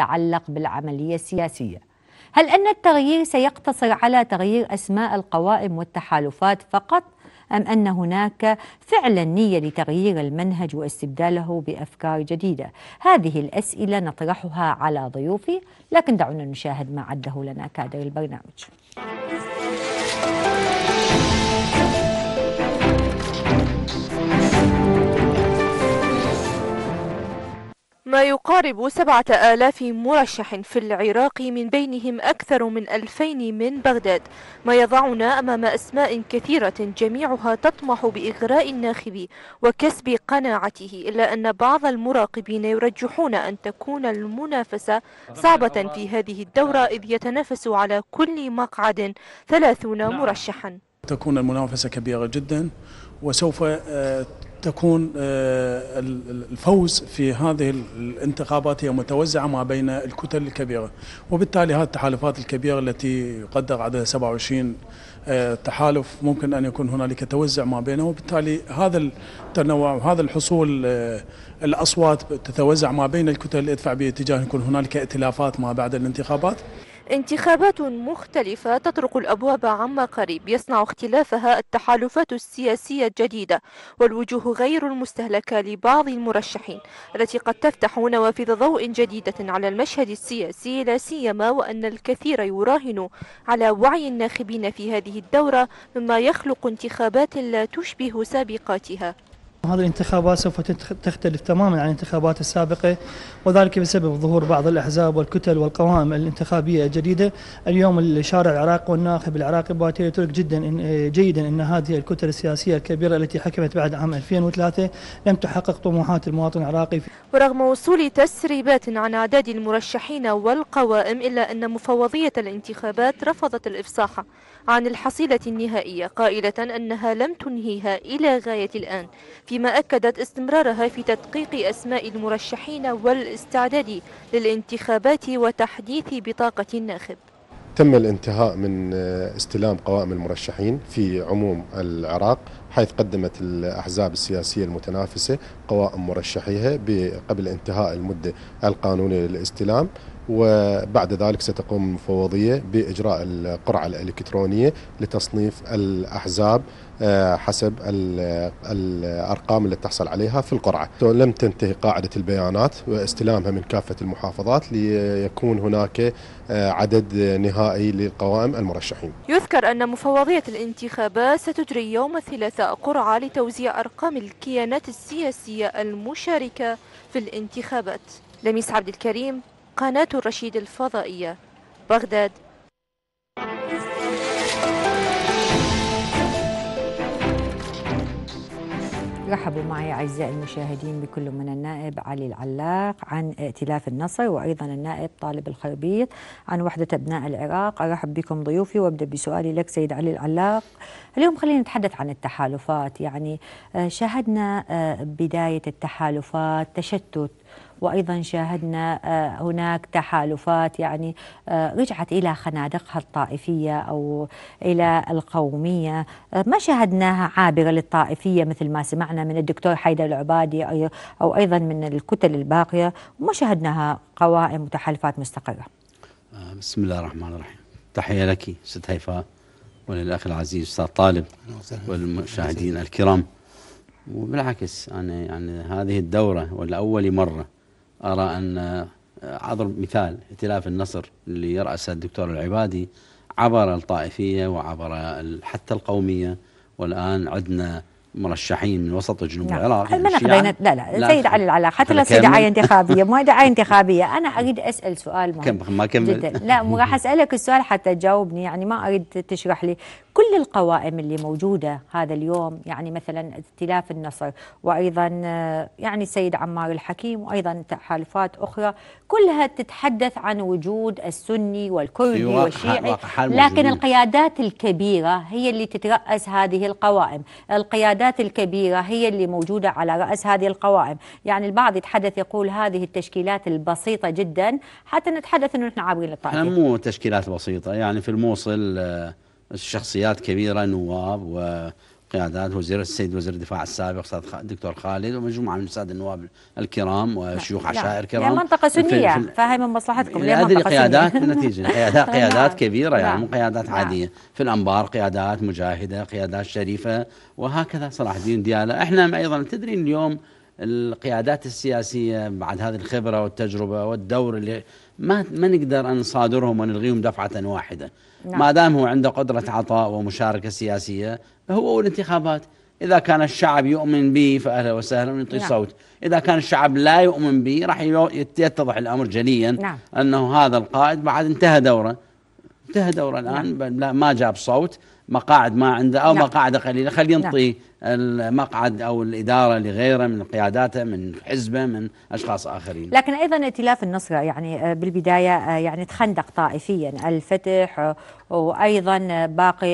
تتعلق بالعملية السياسية هل أن التغيير سيقتصر على تغيير أسماء القوائم والتحالفات فقط؟ أم أن هناك فعلا نية لتغيير المنهج واستبداله بأفكار جديدة هذه الأسئلة نطرحها على ضيوفي لكن دعونا نشاهد ما عده لنا كادر البرنامج ما يقارب سبعة آلاف مرشح في العراق من بينهم أكثر من ألفين من بغداد ما يضعنا أمام أسماء كثيرة جميعها تطمح بإغراء الناخب وكسب قناعته إلا أن بعض المراقبين يرجحون أن تكون المنافسة صعبة في هذه الدورة إذ يتنافس على كل مقعد ثلاثون مرشحا. تكون المنافسة كبيرة جدا وسوف آه، تكون آه، الفوز في هذه الانتخابات هي متوزعة ما بين الكتل الكبيرة. وبالتالي هذه التحالفات الكبيرة التي يقدر عددها 27 آه، تحالف ممكن أن يكون هنالك توزع ما بينه. وبالتالي هذا التنوع وهذا الحصول آه، الأصوات تتوزع ما بين الكتل يدفع باتجاه يكون هنالك ائتلافات ما بعد الانتخابات. انتخابات مختلفة تطرق الأبواب عما قريب يصنع اختلافها التحالفات السياسية الجديدة والوجوه غير المستهلكة لبعض المرشحين التي قد تفتح نوافذ ضوء جديدة على المشهد السياسي لا سيما وأن الكثير يراهن على وعي الناخبين في هذه الدورة مما يخلق انتخابات لا تشبه سابقاتها. هذه الانتخابات سوف تختلف تماما عن الانتخابات السابقة وذلك بسبب ظهور بعض الأحزاب والكتل والقوائم الانتخابية الجديدة. اليوم الشارع العراقي والناخب العراقي باتي يترك جدا جيدا أن هذه الكتل السياسية الكبيرة التي حكمت بعد عام 2003 لم تحقق طموحات المواطن العراقي ورغم وصول تسريبات عن أعداد المرشحين والقوائم إلا أن مفوضية الانتخابات رفضت الإفصاح. عن الحصيلة النهائية قائلة أنها لم تنهيها إلى غاية الآن فيما أكدت استمرارها في تدقيق أسماء المرشحين والاستعداد للانتخابات وتحديث بطاقة الناخب. تم الانتهاء من استلام قوائم المرشحين في عموم العراق حيث قدمت الأحزاب السياسية المتنافسة قوائم مرشحيها قبل انتهاء المدة القانونية للاستلام. وبعد ذلك ستقوم المفوضية بإجراء القرعة الإلكترونية لتصنيف الأحزاب آه، حسب الأرقام اللي تحصل عليها في القرعة. لم تنتهي قاعدة البيانات واستلامها من كافة المحافظات ليكون هناك آه، عدد نهائي للقوائم المرشحين. يذكر أن مفوضية الانتخابات ستجري يوم الثلاثاء قرعة لتوزيع أرقام الكيانات السياسية المشاركة في الانتخابات. لميس عبد الكريم قناة الرشيد الفضائية بغداد. رحبوا معي أعزائي المشاهدين بكل من النائب علي العلاق عن ائتلاف النصر وأيضا النائب طالب الخربيط عن وحدة أبناء العراق. أرحب بكم ضيوفي وأبدأ بسؤالي لك سيد علي العلاق. اليوم خلينا نتحدث عن التحالفات. يعني آه، شاهدنا آه، بداية التحالفات تشتت وأيضا شاهدنا آه، هناك تحالفات يعني آه، رجعت إلى خنادقها الطائفية أو إلى القومية آه، ما شاهدناها عابرة للطائفية مثل ما سمعنا من الدكتور حيدر العبادي أو أيضا من الكتل الباقية وما شاهدناها قوائم وتحالفات مستقرة. بسم الله الرحمن الرحيم. تحية لك ست هيفاء وللأخ العزيز أستاذ طالب والمشاهدين الكرام. وبالعكس أنا يعني هذه الدورة ولاول مرة أرى أن أضرب مثال ائتلاف النصر اللي يرأسه الدكتور العبادي عبر الطائفية وعبر حتى القومية والآن عندنا مرشحين من وسط جنوب نعم. العراق يعني لا لا لا سيد علي حتى لا دعايه انتخابيه ما دعايه انتخابيه أنا أريد أسأل سؤال مهم كم؟ ما كمل جدا. لا راح أسألك السؤال حتى تجاوبني يعني ما أريد تشرح لي. كل القوائم اللي موجودة هذا اليوم يعني مثلا ائتلاف النصر وأيضا يعني السيد عمار الحكيم وأيضا تحالفات أخرى كلها تتحدث عن وجود السني والكردي والشيعي. لكن القيادات الكبيرة هي اللي تترأس هذه القوائم. القيادات القيادات الكبيرة هي اللي موجودة على رأس هذه القوائم. يعني البعض يتحدث يقول هذه التشكيلات البسيطة جدا حتى نتحدث أنه نحن عابرين الطائفة مو تشكيلات بسيطة. يعني في الموصل آه، شخصيات كبيرة نواب قيادات وزير السيد وزير الدفاع السابق أستاذ الدكتور خالد ومجموعة من الساده النواب الكرام وشيوخ. عشائر كرام في- سنية في- فهي من مصلحتكم ليه هذه منطقة قيادات بالنتيجة قيادات قيادات نعم. كبيرة يعني نعم. مو قيادات نعم. عادية في الأنبار قيادات مجاهدة قيادات شريفة وهكذا صلاح الدين ديالة إحنا أيضا تدري اليوم القيادات السياسية بعد هذه الخبرة والتجربة والدور اللي ما ما نقدر أن نصادرهم ونلغيهم دفعة واحدة نعم. ما دام هو عنده قدرة عطاء ومشاركة سياسية هو والانتخابات. إذا كان الشعب يؤمن به فأهلا وسهلا ونعطي نعم. صوت. إذا كان الشعب لا يؤمن به راح يتضح الأمر جليا نعم. أنه هذا القائد بعد انتهى دوره. انتهى دوره ب- لا ما جاب صوت. مقاعد ما عنده أو نعم. مقاعد قليلة. خليه ينطي المقعد أو الإدارة لغيره من قياداته من حزبه من أشخاص آخرين. لكن أيضا ائتلاف النصره يعني آه، بالبداية آه، يعني تخندق طائفيا الفتح وأيضا آه، باقي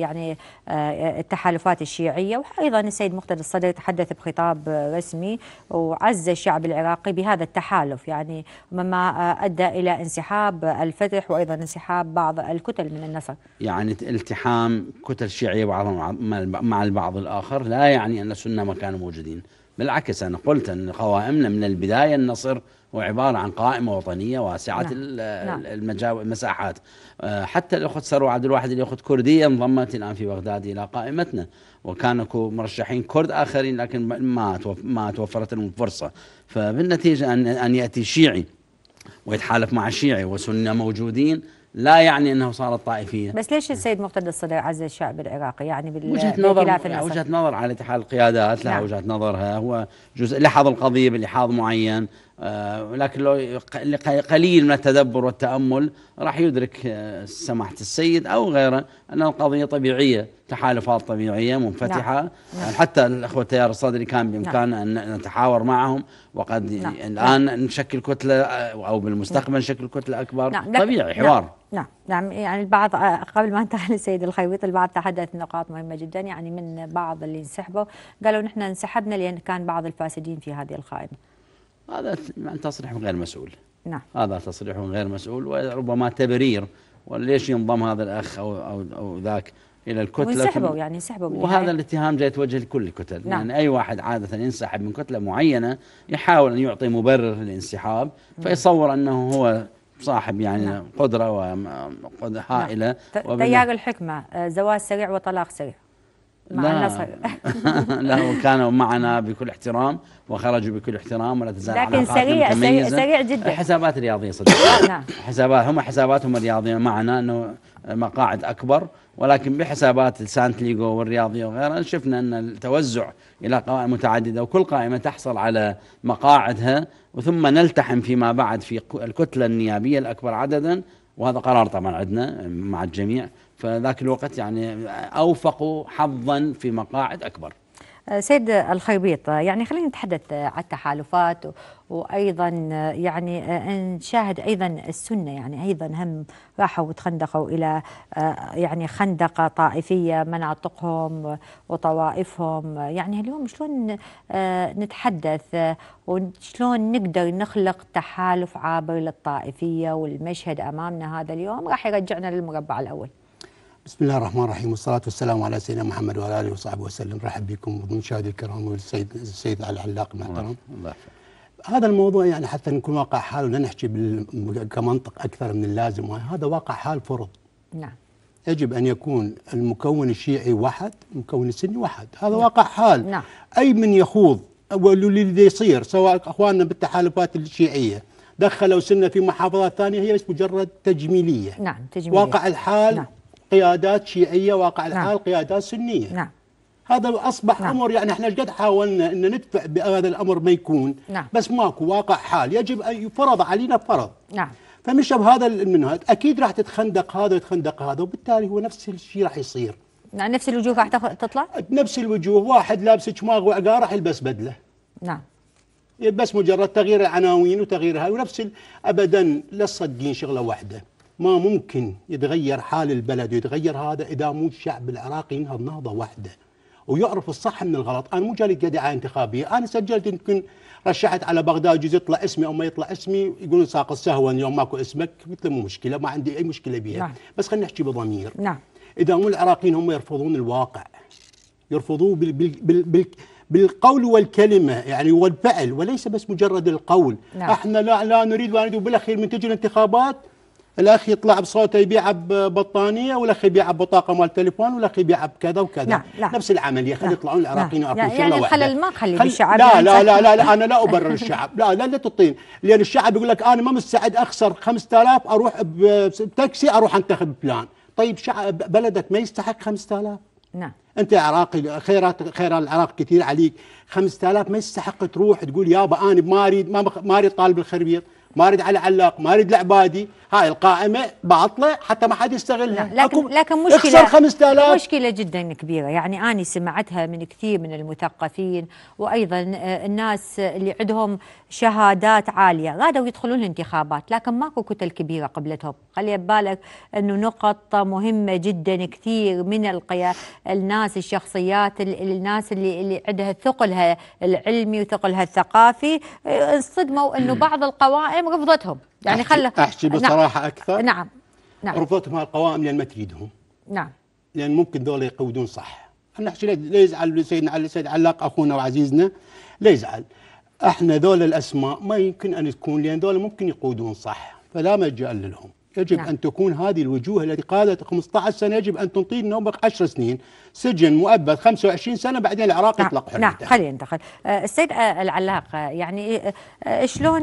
يعني آه، التحالفات الشيعية. وأيضا السيد مقتدى الصدر تحدث بخطاب رسمي وعز الشعب العراقي بهذا التحالف. يعني مما أدى إلى انسحاب الفتح وأيضا انسحاب بعض الكتل من النصر. يعني التحام كتل شيعية بعضهم مع- مع الب- الآخر لا يعني أن السنة ما كانوا موجودين بالعكس أنا قلت أن قوائمنا من البداية النصر هو عباره عن قائمة وطنية واسعة نعم. نعم. المساحات آه، حتى الأخت سرو عبد الواحد الاخت كردية انضمت الآن في بغداد إلى قائمتنا وكانوا كو- مرشحين كرد آخرين لكن ما ما توفرت لهم فرصة فبالنتيجة ان أن يأتي شيعي ويتحالف مع شيعي وسنة موجودين لا يعني إنه صارت طائفية. بس ليش السيد مقتدى الصدر عز الشعب العراقي؟ يعني بال- وجهة نظر وجهة نظر على اتحاد القيادات لها نعم. وجهة نظرها هو جزء لحظ القضية بلحاظ معين. آه ولكن لو قليل من التدبر والتأمل راح يدرك آه سماحة السيد أو غيره أن القضية طبيعية تحالفات طبيعية منفتحة. نعم. نعم. حتى الأخوة التيار الصدري كان بامكاننا أن نتحاور معهم وقد نعم. الآن نشكل كتلة آه، أو بالمستقبل نشكل كتلة أكبر. نعم. طبيعي حوار. نعم. نعم. يعني البعض قبل ما انتقل للسيد الخيوط البعض تحدث نقاط مهمة جدا. يعني من بعض اللي انسحبوا قالوا نحن انسحبنا لأن كان بعض الفاسدين في هذه القائمه هذا تصريح غير مسؤول. نعم. هذا تصريح غير مسؤول وربما تبرير. وليش ينضم هذا الأخ أو أو, أو ذاك إلى الكتلة؟ وانسحبوا يعني انسحبوا. وهذا الاتهام جاي يتوجه لكل الكتل نعم. يعني أي واحد عادة ينسحب من كتلة معينة يحاول أن يعطي مبرر للانسحاب فيصور أنه هو صاحب يعني نعم. قدرة وقدره هائلة. ت- وبال- تيار الحكمة آه، زواج سريع وطلاق سريع. مع لا. النصر لا وكانوا معنا بكل احترام وخرجوا بكل احترام ولا تزال لكن سريع- سريع- جدا. حسابات رياضيه صدق. نعم. حسابات هم حساباتهم الرياضية معنا إنه مقاعد أكبر ولكن بحسابات سانتليغو والرياضية وغيرها شفنا إن التوزع إلى قوائم متعددة وكل قائمة تحصل على مقاعدها وثم نلتحم فيما بعد في الكتلة النيابية الأكبر عددا وهذا قرار طبعا عندنا مع الجميع. فذاك الوقت يعني اوفقوا حظا في مقاعد أكبر. آه، سيد الخيبيط يعني خلينا نتحدث عن التحالفات وأيضا يعني آه، نشاهد أيضا السنة يعني أيضا هم راحوا وتخندقوا إلى آه، يعني خندقة طائفية مناطقهم وطوائفهم. يعني اليوم شلون نتحدث وشلون نقدر نخلق تحالف عابر للطائفية والمشهد أمامنا هذا اليوم؟ راح يرجعنا للمربع الأول. بسم الله الرحمن الرحيم والصلاة والسلام على سيدنا محمد وعلى آله وصحبه وسلم. رحب بكم ومشاهدي الكرام والسيد السيد علي العلاق المحترم. هذا الموضوع يعني حتى نكون واقع حال ولا نحكي بال- كمنطق أكثر من اللازم. هذا واقع حال فرض. نعم. يجب أن يكون المكون الشيعي واحد المكون السني واحد. هذا واقع حال. نعم. أي من يخوض واللي يصير سواء أخواننا بالتحالفات الشيعية دخلوا سنة في محافظات ثانية هي بس مجرد تجميلية. نعم تجميلية. واقع الحال نعم. قيادات شيعية واقع نعم. الحال قيادات سنية. نعم. هذا أصبح نعم. أمر يعني إحنا قد حاولنا إن ندفع بهذا الأمر ما يكون نعم. بس ماكو واقع حال. يجب أن يفرض علينا فرض. نعم. فمش بهذا المنهج أكيد راح تتخندق هذا ويتخندق هذا وبالتالي هو نفس الشيء راح يصير. نعم نفس الوجوه راح تطلع؟ نفس الوجوه واحد لابس شماغ وعقار راح يلبس بدلة. نعم. بس مجرد تغيير العناوين وتغيير هاي ونفس ابدا لا تصدقين شغلة واحدة. ما ممكن يتغير حال البلد ويتغير هذا إذا مو الشعب العراقي ينهض نهضة واحدة. ويعرف الصح من الغلط. أنا مو جالي دعايه انتخابية. أنا سجلت يمكن رشحت على بغداد يجوز يطلع اسمي أو ما يطلع اسمي يقولون ساق السهوا اليوم ماكو اسمك. قلت له مو مشكلة ما عندي أي مشكلة بها نعم. بس خلينا نحكي بضمير. نعم. إذا مو العراقيين هم يرفضون الواقع. يرفضوه بال بال بال بال بالقول والكلمة. يعني والفعل. وليس بس مجرد القول. نعم. إحنا لا لا نريد ولا نريد. بالاخير من تجي الانتخابات الأخ يطلع بصوته يبيع ببطانيه والاخ يبيع ببطاقه مال تليفون والاخ يبيع بكذا وكذا. نعم، نعم. نفس العملية. خلي نعم، يطلعون العراقيين نعم. يعني شغله واحدة الخلل ما خلي خل- بالشعب لا يعني لا. لا لا, لا أنا لا أبرر الشعب. لا لا لا تعطين لأن الشعب يقول لك أنا ما مستعد اخسر 5000 أروح بتاكسي أروح أنتخب فلان طيب شعب بلدك ما يستحق 5000 نعم. أنت عراقي خيرات خيرات العراق كثير عليك. 5000 ما يستحق تروح تقول يابا أنا ما اريد ما اريد طالب الخربيط. ما اريد على علاق ما اريد العبادي هاي القائمة باطلة حتى ما حد يستغلها. لكن لكن مشكله اخسر 5000 مشكلة جدا كبيرة. يعني أنا سمعتها من كثير من المثقفين وأيضا آه، الناس اللي عندهم شهادات عالية غادوا يدخلون الانتخابات لكن ماكو كتل كبيرة قبلتهم. خلي ببالك إنه نقط مهمة جدا كثير من القيا الناس الشخصيات ال- الناس اللي اللي عندها ثقلها العلمي وثقلها الثقافي آه، انصدموا إنه بعض القوائم رفضتهم. يعني أحكي- خلى أحكي بصراحة أكثر. نعم. نعم. رفضتهم هالقوائم لأن ما تريدهم. نعم. لأن ممكن ذولا يقودون صح. أنا أحكي ليه- لا يزعل سيدنا علي سيد علاق أخونا وعزيزنا لا يزعل. إحنا ذولا الأسماء ما يمكن أن تكون لأن ذولا ممكن يقودون صح. فلا مجال لهم. يجب نعم. نعم. أن تكون هذه الوجوه التي قادت 15 سنة يجب أن تنطي نوبه 10 سنين. سجن مؤبد 25 سنة بعدين العراق نعم يطلق نعم حريته خلينا ندخل آه، السيد آه، العلاق آه، يعني شلون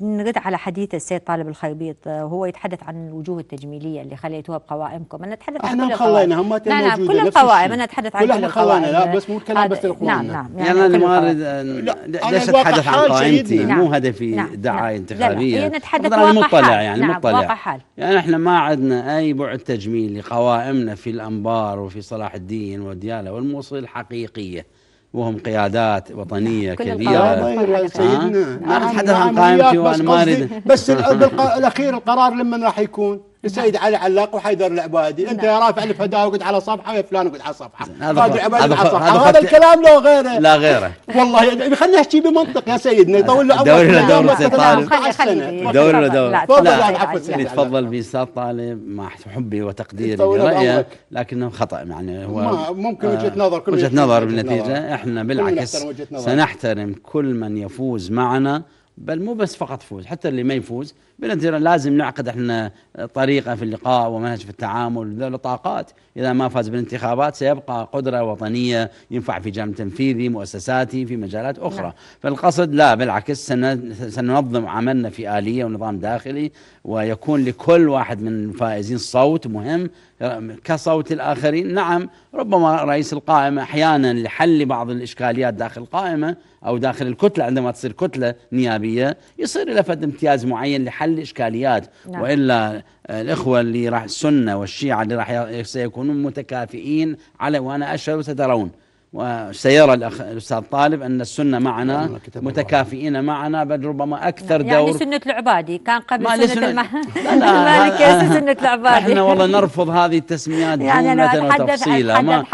نرد على حديث السيد طالب الخيبيط هو يتحدث عن الوجوه التجميلية اللي خليتوها بقوائمكم أنا أتحدث عن إحنا كل القوائم خليناهم ما نعم نعم كل القوائم. أنا أتحدث عن كل كل إحنا القوائم خلينا، لا، بس مو الكلام بس لإخواننا. نعم نعم يعني أنا ما. أريد ليش أتحدث عن قائمتي. مو هدفي نعم، دعاية نعم. لا، لا، انتخابية نتحدث واقع مطلع حال. يعني نعم، مطلع واقع حال. يعني إحنا ما عندنا أي بعد تجميل لقوائمنا في الأنبار وفي صلاح الدين ودياله والموصل حقيقيه وهم قيادات وطنية كبيرة. سيدنا ما أتحدث عن قائمتي وياك، بس وأنا ما أريد. بس الأخير القرار لمن راح يكون؟ السيد علي علاق وحيدر العبادي. أنت يا رافع الفداء وقعد على صفحة ويا فلان وقعد على صفحة. هذا العبادي على صفحة. هذا الكلام لو غيره. لا غيره. والله يعني خلينا نحكي بمنطق يا سيدنا. يطول له دوري له تتكلم طالب. دور تفضل. دور تفضل. يا. يتفضل باستاذ طالب مع حبي وتقديري بعمرك. لكنه خطأ يعني. هو ممكن وجهة نظر، كل يحترم نظر نظر. إحنا بالعكس. سنحترم كل من يفوز معنا بل مو بس فقط فوز حتى اللي ما يفوز بالنتيجة لازم نعقد إحنا طريقة في اللقاء ومنهج في التعامل. ذولا طاقات إذا ما فاز بالانتخابات سيبقى قدرة وطنية ينفع في جانب تنفيذي مؤسساتي في مجالات أخرى. نعم. فالقصد لا بالعكس سن- سننظم عملنا في آلية ونظام داخلي ويكون لكل واحد من الفائزين صوت مهم. كصوت الآخرين نعم ربما رئيس القائمة أحيانا لحل بعض الإشكاليات داخل القائمة أو داخل الكتلة عندما تصير كتلة نيابية يصير له امتياز معين لحل إشكاليات. نعم. وإلا الإخوة اللي راح السنة والشيعة اللي راح سيكونون متكافئين على وأنا أشهد وسترون. وسيرى الأخ الأستاذ طالب أن السنة معنا. متكافئين معنا بل ربما أكثر يعني دور. سنة العبادي. كان قبل ما سنة لسنة- الم... لا لا سنة العبادي. إحنا والله نرفض هذه التسميات يعني أنا جملة أتحدث- وتفصيلا ما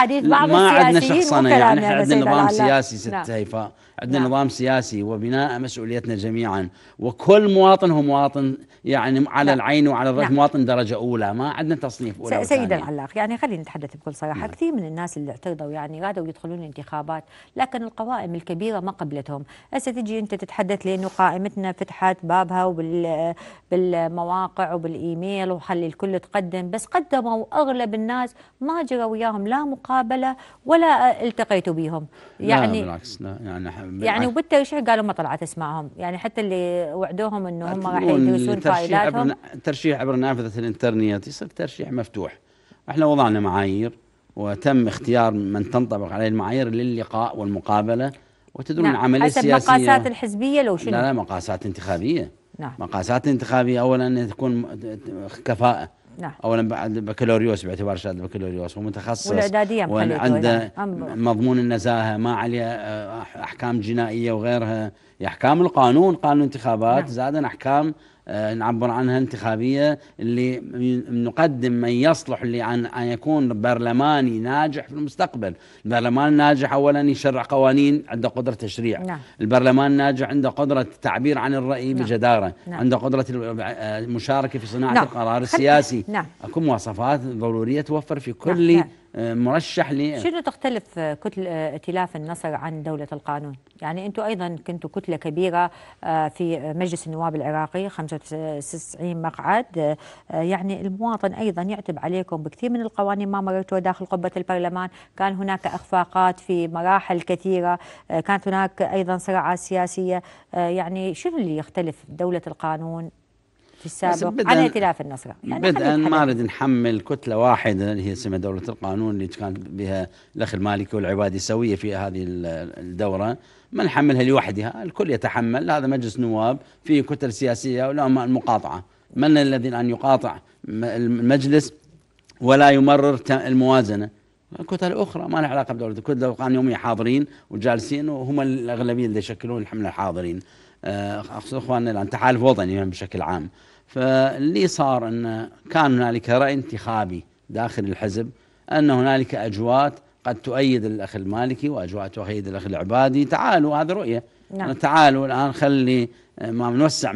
ما عندنا شخصنة يعني إحنا عندنا نظام. سياسي ست نعم. هيفاء. عندنا نعم. نظام سياسي وبناء مسؤوليتنا جميعا وكل مواطن هو مواطن يعني على نعم. العين وعلى الرأس نعم. مواطن درجة أولى ما عندنا تصنيف أولى س- سيد. العلاق يعني خلينا نتحدث بكل صراحة كثير من الناس اللي اعترضوا يعني غادوا يدخلون الانتخابات لكن القوائم الكبيرة ما قبلتهم هسه تجي أنت تتحدث لأنه قائمتنا فتحت بابها وبال بالمواقع وبالإيميل وخلي الكل تقدم بس قدموا أغلب الناس ما جرى وياهم لا مقابلة ولا التقيتوا بهم لا يعني بالعكس لا يعني يعني. وبالترشيح قالوا؟ ما طلعت اسمائهم يعني حتى اللي وعدوهم إنه هم راح يعتبرون يدرسون الترشيح عبر فائلاتهم الترشيح عبر نافذة الإنترنت يصير ترشيح مفتوح. إحنا وضعنا معايير وتم اختيار من تنطبق عليه المعايير للقاء والمقابلة وتدرون نعم. العملية حسب السياسية. مقاسات الحزبية لو شنو؟ لا لا مقاسات انتخابية. نعم. مقاسات انتخابية أولا أن تكون كفاءة. نعم اولا بعد بكالوريوس باعتبار شهادة بكالوريوس ومتخصص والإعدادية مخليته وعنده مضمون النزاهة ما عليه آه، أحكام جنائية وغيرها أحكام القانون قانون الانتخابات نعم. زادا أحكام نعبر عنها انتخابية اللي نقدم من يصلح لأن أن يكون برلماني ناجح في المستقبل، البرلمان الناجح اولا يشرع قوانين عنده قدرة تشريع، نعم. البرلمان الناجح عنده قدرة التعبير عن الرأي نعم. بجدارة، نعم. عنده قدرة المشاركه في صناعة نعم. القرار السياسي، نعم. أكو مواصفات ضرورية توفر في نعم، كل نعم. مرشح ل شنو تختلف كتل ائتلاف النصر عن دولة القانون؟ يعني أنتم أيضا كنتوا كتلة كبيرة آه، في مجلس النواب العراقي 95 مقعد. آه، يعني المواطن أيضا يعتب عليكم بكثير من القوانين ما مررتوا داخل قبة البرلمان. كان هناك إخفاقات في مراحل كثيرة. آه، كانت هناك أيضا صراعات سياسية. يعني شنو اللي يختلف دولة القانون في السابق عن ائتلاف النصر؟ يعني بدءا ما. نريد نحمل كتلة واحدة اللي هي اسمها دولة القانون اللي كان بها الأخ المالكي والعبادي سويه في هذه ال- الدورة. ما نحملها لوحدها الكل يتحمل. هذا مجلس نواب فيه كتل سياسية ولهم المقاطعه من الذي أن يقاطع المجلس ولا يمرر الموازنة. كتل أخرى ما لها علاقة بدولة. الكتله القانون يوميا حاضرين وجالسين وهم الأغلبية اللي يشكلون الحملة الحاضرين. آه، اقصد أخواننا الآن تحالف وطني يعني بشكل عام. فاللي صار أن كان هنالك رأي انتخابي داخل الحزب أن هنالك اجواء قد تؤيد الأخ المالكي وأجواء تؤيد الأخ العبادي. تعالوا هذه رؤية. نعم. تعالوا الآن خلي ما نوسع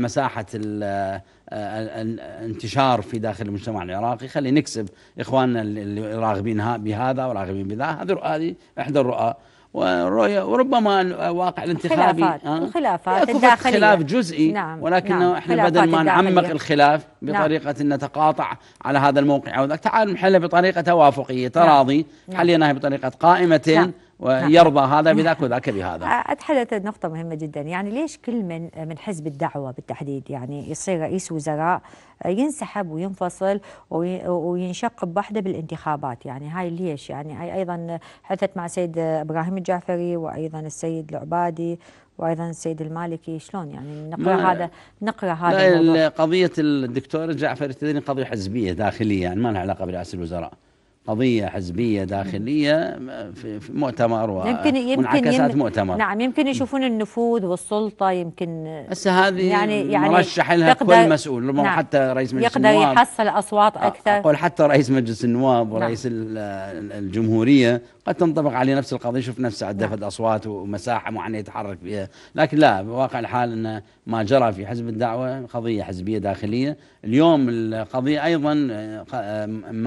ال- الانتشار في داخل المجتمع العراقي. خلي نكسب إخواننا اللي- راغبين بهذا وراغبين بذا. هذه هذه إحدى الرؤى ورؤية وربما الواقع الانتخابي خلافات. آه، الخلافات الداخلية. خلاف جزئي نعم، ولكنه نعم. إحنا بدل ما نعمق. الخلاف نعم. بطريقة أن نتقاطع على هذا الموقع أو ذاك تعال نحله بطريقة توافقية تراضي نعم. حليناها بطريقة قائمتين نعم. ويرضى هذا بذاك وذاك بهذا. أتحدث نقطة مهمة جدا. يعني ليش كل من من حزب الدعوة بالتحديد يعني يصير رئيس وزراء ينسحب وينفصل وي- وينشق بوحدة بالانتخابات؟ يعني هاي ليش؟ يعني هاي أيضا حدثت مع السيد إبراهيم الجعفري وأيضا السيد العبادي وأيضا السيد المالكي. شلون يعني نقرأ ما- هذا نقرأ هذا قضية الدكتور جعفر تدري قضية حزبية داخليه يعني ما لها علاقة برئاسه الوزراء. قضية حزبية داخلية في مؤتمر يمكن يمكن ومنعكسات يم- مؤتمر نعم يمكن يشوفون النفوذ والسلطة يمكن هسه هذه يعني- يعني مرشح لها كل مسؤول نعم. حتى رئيس مجلس يقدر النواب يحصل أصوات أكثر أقول حتى رئيس مجلس النواب نعم. ورئيس ال- الجمهورية قد تنطبق عليه نفس القضية شوف نفسه عدة نعم. أصوات ومساحة معينة يتحرك فيها لكن لا بواقع الحال أن ما جرى في حزب الدعوة قضية حزبية داخلية اليوم القضية أيضا آه، ق-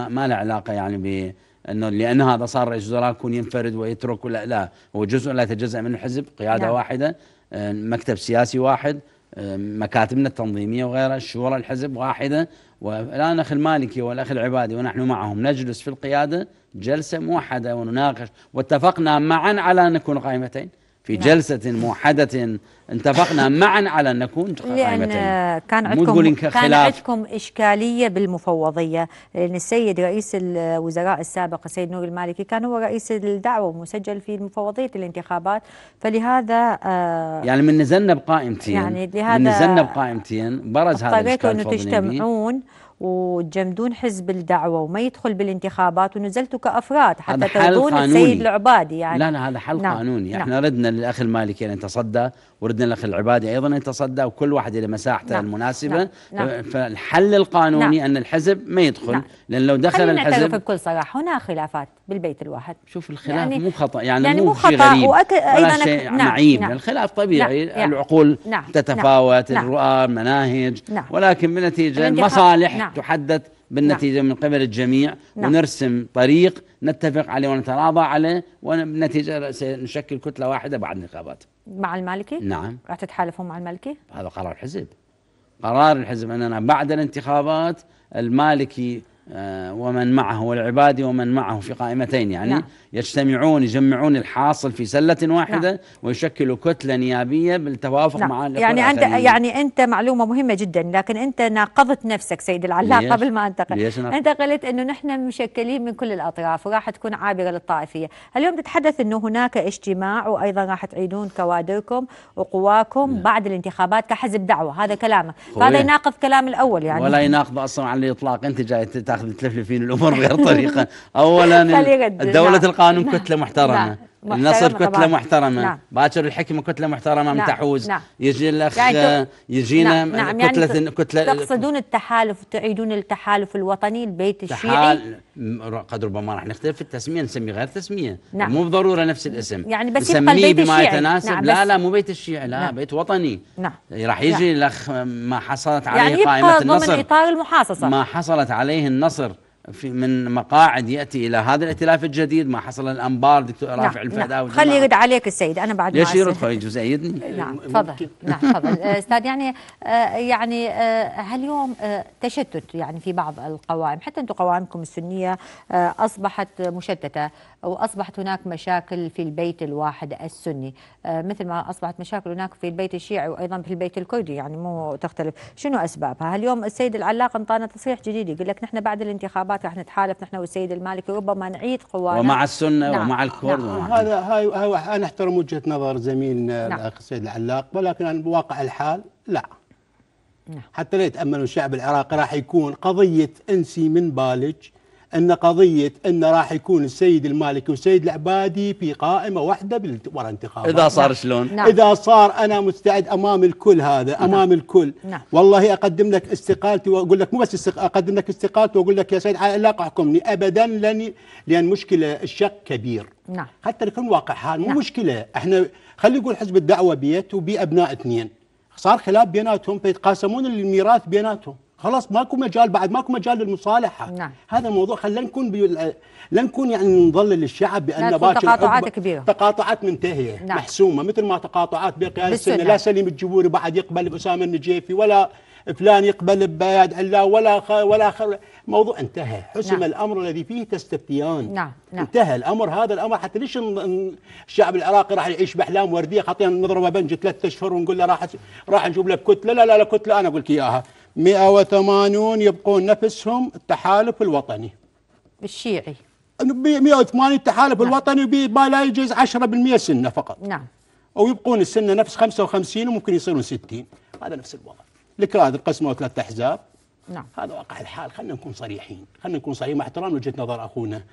ما لها علاقة يعني ب إنه لأن هذا صار رئيس وزراء يكون ينفرد ويترك ولا لا. هو جزء لا يتجزأ من الحزب قيادة نعم. واحدة آه، مكتب سياسي واحد آه، مكاتبنا التنظيمية وغيرها شورى الحزب واحدة والان أخي المالكي والاخ العبادي ونحن معهم. نجلس في القيادة جلسة موحدة ونناقش واتفقنا معا على أن نكون قائمتين. في نعم. جلسة موحدة اتفقنا معا على أن نكون قائمتين كان مو عندكم كان. عندكم إشكالية بالمفوضية لأن السيد رئيس الوزراء السابق السيد نور المالكي كان هو رئيس الدعوة ومسجل في مفوضية الانتخابات فلهذا آه يعني من نزلنا بقائمتين يعني لهذا من نزلنا بقائمتين برز هذا اضطريتوا الإشكال انه تفضلين به. تجتمعون وتجمدون حزب الدعوة وما يدخل بالانتخابات ونزلتوا كأفراد حتى ترضون. السيد العبادي يعني لا لا هذا حل نعم، قانوني نعم. إحنا ردنا للأخ المالكي أن يتصدى وردنا للاخ العبادي أيضا أن يتصدى وكل واحد إلى مساحته نعم، المناسبة نعم، نعم. فالحل القانوني نعم. أن الحزب ما يدخل نعم. لأن لو دخل خلينا نعترف الحزب بكل صراحة هناك خلافات بالبيت الواحد شوف الخلاف يعني- مو خطأ يعني, يعني مو, خطأ غريب وأك- ولا أيضاً شيء نعم، معيب نعم. الخلاف طبيعي نعم، نعم. العقول نعم، تتفاوت نعم. الرؤى المناهج نعم. ولكن بالنتيجة الانتخاب- المصالح نعم. تحدد بالنتيجة من قبل الجميع نعم. ونرسم طريق نتفق عليه ونتراضى عليه وبالنتيجه سنشكل كتلة واحدة بعد الانتخابات مع المالكي نعم. راح تتحالفون مع المالكي هذا قرار الحزب قرار الحزب أننا بعد الانتخابات المالكي آه، ومن معه والعبادي ومن معه في قائمتين يعني نعم. نعم. يجتمعون يجمعون الحاصل في سلة واحدة نعم. نعم. ويشكلوا كتلة نيابية بالتوافق مع الإخوة يعني انت. يعني أنت معلومة مهمة جدا لكن أنت ناقضت نفسك سيد العلاق ليش؟ قبل ما أنتقل ليش؟ أنت قلت إنه نحن مشكلين من كل الأطراف وراح تكون عابرة للطائفية اليوم تتحدث إنه هناك اجتماع وأيضا راح تعيدون كوادركم وقواكم بعد الانتخابات كحزب دعوة هذا كلامك فهذا. يناقض كلام الأول يعني ولا يناقض أصلا على الإطلاق أنت جاي تاخذ تلفلفين الأمور بغير طريقة اولا. دوله نعم. القانون نعم. كتلة محترمة نعم. النصر محترمة كتلة طبعاً. محترمة نعم. باكر الحكمة كتلة محترمة نعم. تحوز نعم. يجي الأخ يعني يجينا نعم. نعم. يعني كتلة ت- كتله تقصدون التحالف تعيدون التحالف الوطني البيت الشيعي قد ربما راح نختلف في التسمية نسميه غير تسمية نعم. مو بالضروره نفس الاسم يعني بس يبقى نسميه البيت بما الشيعي. يتناسب نعم، لا لا مو بيت الشيعي لا نعم. بيت وطني نعم. راح يجي نعم. الأخ ما حصلت عليه يعني قائمة يبقى ضمن النصر إطار المحاصصة ما حصلت عليه النصر في من مقاعد يأتي إلى هذا الائتلاف الجديد ما حصل الأنبار دكتور رافع الفداوي خلي يرد عليك السيد أنا بعد ليش يرد. خوي يجوز يأيدني نعم تفضل. نعم تفضل. آه، أستاذ يعني آه، يعني آه، هاليوم آه، تشتت يعني في بعض القوائم حتى أنتم قوائمكم السنية آه، أصبحت مشتتة واصبحت هناك مشاكل في البيت الواحد السني آه، مثل ما أصبحت مشاكل هناك في البيت الشيعي وأيضا في البيت الكردي يعني مو تختلف شنو أسبابها اليوم السيد العلاق أنطانا تصريح جديد يقول لك نحن بعد الانتخابات راح نتحالف نحن والسيد المالكي ربما نعيد قوانا ومع السنة نعم، ومع الكرد نعم. ومع هذا هاي هاي أنا أحترم وجهة نظر زميلنا نعم. الأخ سيد العلاق ولكن أنا بواقع الحال لا نعم. حتى لا يتاملوا الشعب العراقي راح يكون قضية إنسي من بالج أن قضية أن راح يكون السيد المالكي والسيد العبادي في قائمة واحدة ورا انتخابات. إذا صار شلون؟ نعم. إذا صار أنا مستعد أمام الكل هذا أمام الكل. نعم. والله أقدم لك استقالتي وأقول لك مو بس استق... أقدم لك استقالتي وأقول لك يا سيد علاق أحكمني. ابدا لن لأن مشكلة الشك كبير. نعم. حتى يكون واقع حال مو نعم. مشكلة. إحنا خلينا نقول حزب الدعوة بيت وبي ابناء اثنين. صار خلاف بيناتهم فيتقاسمون الميراث بيناتهم. خلاص ماكو مجال بعد ماكو مجال للمصالحة نعم. هذا الموضوع خلينا نكون بي... لا نكون يعني نظلل الشعب بأن باكر تقاطعات عقب- كبيرة. تقاطعات منتهية نعم. نعم. محسومة مثل ما تقاطعات بقيادة. السنة لا سليم الجبوري بعد يقبل بأسامة النجيفي ولا فلان يقبل بياد علا ولا خ... ولا خ... موضوع انتهى حسم نعم. نعم. الأمر الذي فيه تستفتيان نعم، نعم. انتهى الأمر هذا الأمر حتى ليش الشعب العراقي راح يعيش بأحلام وردية خطينا نضربه بنج ثلاث أشهر ونقول له راح راح نجيب لك كتلة لا لا لا كتلة أنا أقول لك إياها 180 يبقون نفسهم التحالف الوطني. الشيعي ب 180 التحالف الوطني بي- ما لا يجوز 10% سنة فقط. نعم. أو يبقون السنة نفس 55 وممكن يصيرون 60 هذا نفس الوضع. الكراد انقسموا ثلاث أحزاب. نعم. هذا واقع الحال. خلينا نكون صريحين. خلينا نكون صريحين مع احترام وجهة نظر أخونا.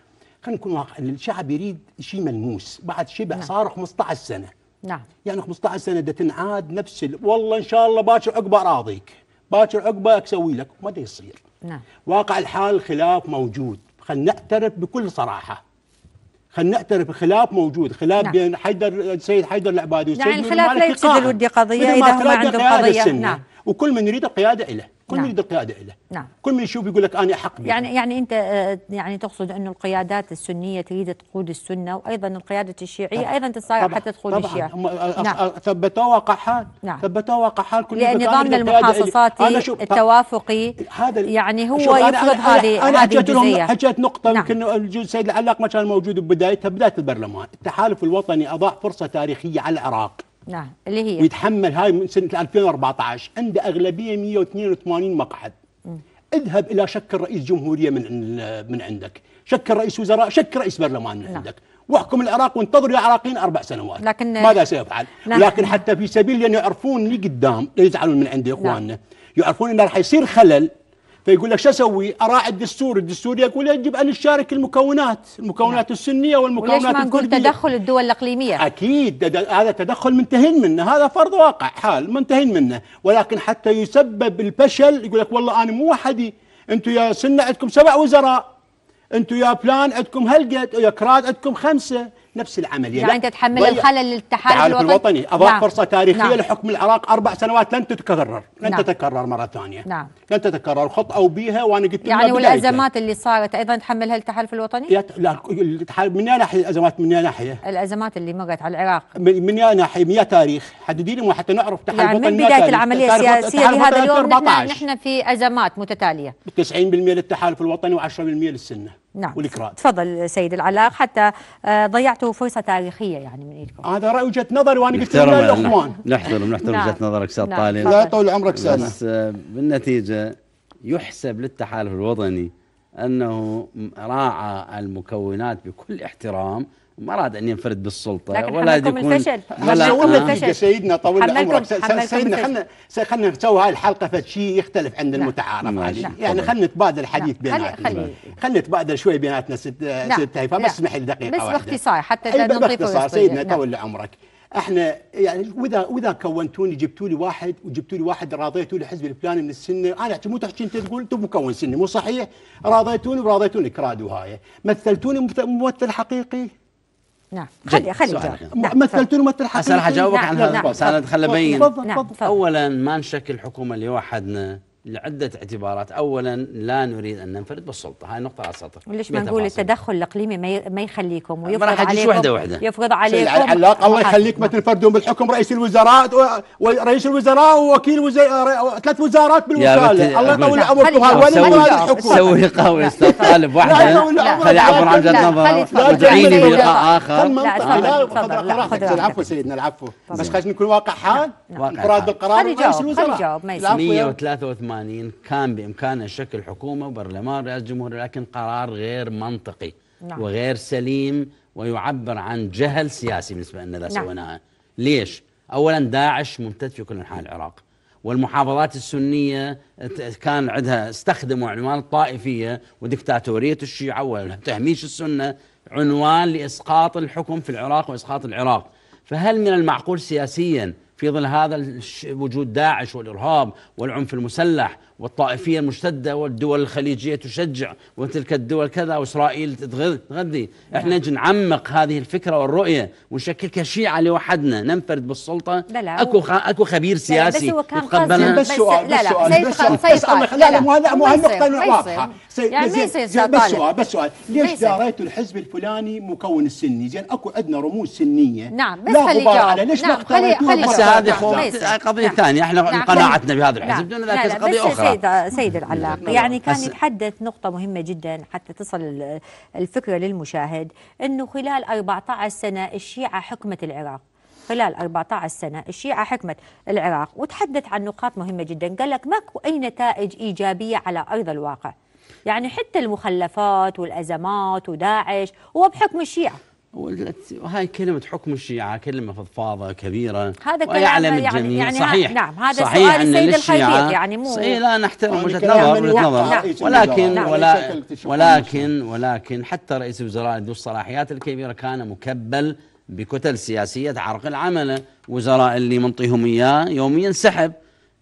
خلينا نكون واقع الشعب يريد شيء ملموس. بعد شبع صار 15 سنة. نعم. يعني 15 سنة دا تنعاد نفس ال... والله إن شاء الله باكر عقبه راضيك باكر عقبه أسوي لك ما دا يصير نعم واقع الحال الخلاف موجود خلينا نعترف بكل صراحة خلينا نعترف الخلاف موجود خلاف نعم. بين حيدر السيد حيدر العبادي والسيد يعني الخلاف لا يفسد قائم. الود قضية مثل إذا ما هم عندهم. السنة. نعم. وكل من يريد القيادة له كل نعم. من يريد القيادة له نعم. كل من يشوف يقول لك أنا احق بها. يعني يعني أنت آه، يعني تقصد انه القيادات السنية تريد تقود السنة وأيضا القيادة الشيعيه أيضا تتصارع طبعاً. حتى تقود هم أ- أ- نعم. ثبتوا واقع حال نعم. ثبتوا واقع حال كل لأن نظامنا شوف- التوافقي هذا يعني هو يفرض هذه أنا حكيت لهم حكيت نقطة نعم. يمكن الج- السيد العلاق ما كان موجود ببدايتها بدايه البرلمان التحالف الوطني أضاع فرصة تاريخية على العراق نعم اللي هي؟ ويتحمل هاي من سنة 2014 عنده أغلبية 182 مقعد. اذهب إلى شكل رئيس جمهورية من من عندك. شكل رئيس وزراء شكل رئيس برلمان من نعم. عندك. واحكم العراق وانتظر يا عراقيين أربع سنوات. لكن- ماذا سيفعل؟ نعم. لكن حتى في سبيل أن يعرفون لي قدام لا يزعلون من عندي إخواننا يعرفون انه راح يصير خلل فيقول لك شو أسوي؟ أراعي الدستور، الدستور يقول يجب ان نشارك المكونات، المكونات السنية والمكونات وليش ما نقول. تدخل الدول الإقليمية؟ أكيد. هذا تدخل منتهين منه. هذا فرض واقع حال منتهين منه. ولكن حتى يسبب الفشل يقول لك والله أنا مو وحدي. أنتم يا سنة عندكم سبع وزراء. أنتم يا فلان عندكم هالقد يا كراد عندكم خمسة. نفس العملية يعني أنت تحمل الخلل للتحالف التحالف الوطني الوطني اضاع نعم. فرصة تاريخية نعم. لحكم العراق أربع سنوات لن تتكرر لن نعم. تتكرر مرة ثانية نعم. لن تتكرر خطأوا بها وأنا قلت يعني. والأزمات اللي صارت أيضا تحملها التحالف الوطني لا التحالف من ناحيه ازمات من ناحيه الأزمات اللي مرت على العراق من ناحيه من تاريخ حددي لي حتى نعرف تحالف يعني من بداية. العملية السياسية لهذا اليوم نحن 2014. نحن في أزمات متتالية 90% للتحالف الوطني و10% للسنة نعم. والإكراد. تفضل سيد العلاق حتى آه، ضيعتوا فرصة تاريخية يعني من إيدكم. هذا رأي وجهة نظري وأنا قلت لهم نحترم للاخوان نحترم نحترم نعم. وجهة نظرك أستاذ نعم. طالب. لا طول عمرك سنه بس آه، بالنتيجة يحسب للتحالف الوطني أنه راعى المكونات بكل احترام وما أراد أن ينفرد بالسلطة لكن ولا يكون الفشل. ولا آه. الفشل. يا سيدنا طول حملكم- عمرك سيدنا. خلنا خلنا نسوي هاي الحلقة فد شيء يختلف عند نعم. المتعارف. عليه. يعني تفضل. خلنا نتبادل الحديث نعم. بيناتنا خلنا نتبادل شوي بيناتنا ست نعم. ست هيفا. بس اسمح لي دقيقه بس. باختصار حتى أي نضيف باختصار. سيدنا. طول عمرك إحنا يعني واذا وإذا كونتوني جبتوا لي واحد وجبتوا لي واحد راضيتوا لي حزب الفلاني من السنة أنا أحكي مو تحكي أنت تقول انت مكون سني مو صحيح راضيتوني وراضيتوني كراد وهاي مثلتوني ممثل- ممثل حقيقي نعم. خلي خلي. نعم. مثلتوني ممثل حقيقي هسه راح أجاوبك نعم. عن نعم. هذا بس أنا خل نعم. تفضل. أولا ما نشكل حكومة لوحدنا لعدة اعتبارات أولا لا نريد أن ننفرد بالسلطة هاي نقطة على السطر وليش ما نقول التدخل الإقليمي ما يخليكم ويفرض عليكم وحدة وحدة يفرض عليكم العلاق الله يخليك ما تنفردون بالحكم رئيس الوزراء ورئيس الوزراء ووكيل وزير ثلاث وزارات بالوزارة الله يطول عمركم هاي وين الحكم سوي قهوة أستاذ طالب بوحدة خلي عبر عن جد نظرة ودعيني بلقاء آخر لا تفضل العفو سيدنا العفو بس خلينا نكون واقع حال انفراد بالقرار رئيس الوزراء 183 قوانين كان بإمكانه شكل حكومة وبرلمان رئاسة جمهورية لكن قرار غير منطقي نعم. وغير سليم ويعبر عن جهل سياسي بالنسبة لنا إذا نعم. سويناها ليش؟ أولا داعش ممتد في كل أنحاء العراق والمحافظات السنية كان عندها استخدموا عنوان الطائفية ودكتاتورية الشيعة وتهميش السنة عنوان لإسقاط الحكم في العراق وإسقاط العراق فهل من المعقول سياسياً في ظل هذا وجود داعش والإرهاب والعنف المسلح. والطائفية المشتده والدول الخليجية تشجع وتلك الدول كذا وإسرائيل تتغذ- تغذي، إحنا نجي نعمق هذه الفكرة والرؤية ونشكل كشيعه لوحدنا ننفرد بالسلطة لا لا، خ... أكو خبير سياسي بس هو كان يتقبلها قصدي بس سؤال لا بس لا سؤال بس سؤال سيد بس خالد، لا لا مو هذا مو ما واضحة يعني زين- زين، بس. سؤال بس سؤال ليش. داريتوا الحزب الفلاني مكون السني زين أكو عندنا رموز سنية نعم، بس لا خلي غبار. عليه ليش نعم، ما بس يجاوب. هذه. قضية نعم. ثانية إحنا نعم. قناعتنا بهذا نعم. الحزب لا قضيه بس أخرى سيد سيد العلاق يعني كان يتحدث نقطة مهمة جدا حتى تصل ال- الفكرة للمشاهد إنه خلال 14 سنة الشيعة حكمت العراق. خلال 14 سنة الشيعة حكمت العراق. وتحدث عن نقاط مهمة جدا. قال لك ماكو أي نتائج إيجابية على أرض الواقع. يعني حتى المخلفات والأزمات وداعش هو بحكم الشيعة. وهاي كلمة حكم الشيعة كلمة فضفاضة كبيرة. هذا كلام ويعلم يعني- الجميع. يعني صحيح. نعم، هذا صحيح سؤال السيد الخيبير، يعني مو- صحيح. لا نحترم يعني وجهة نظر وجهة نظر. رئيس ولكن الوزراء. ولا تشوف ولكن ولكن حتى رئيس الوزراء ذو الصلاحيات الكبيرة كان مكبل بكتل سياسية تعرق العمل. وزراء اللي منطيهم إياه يوميا سحب.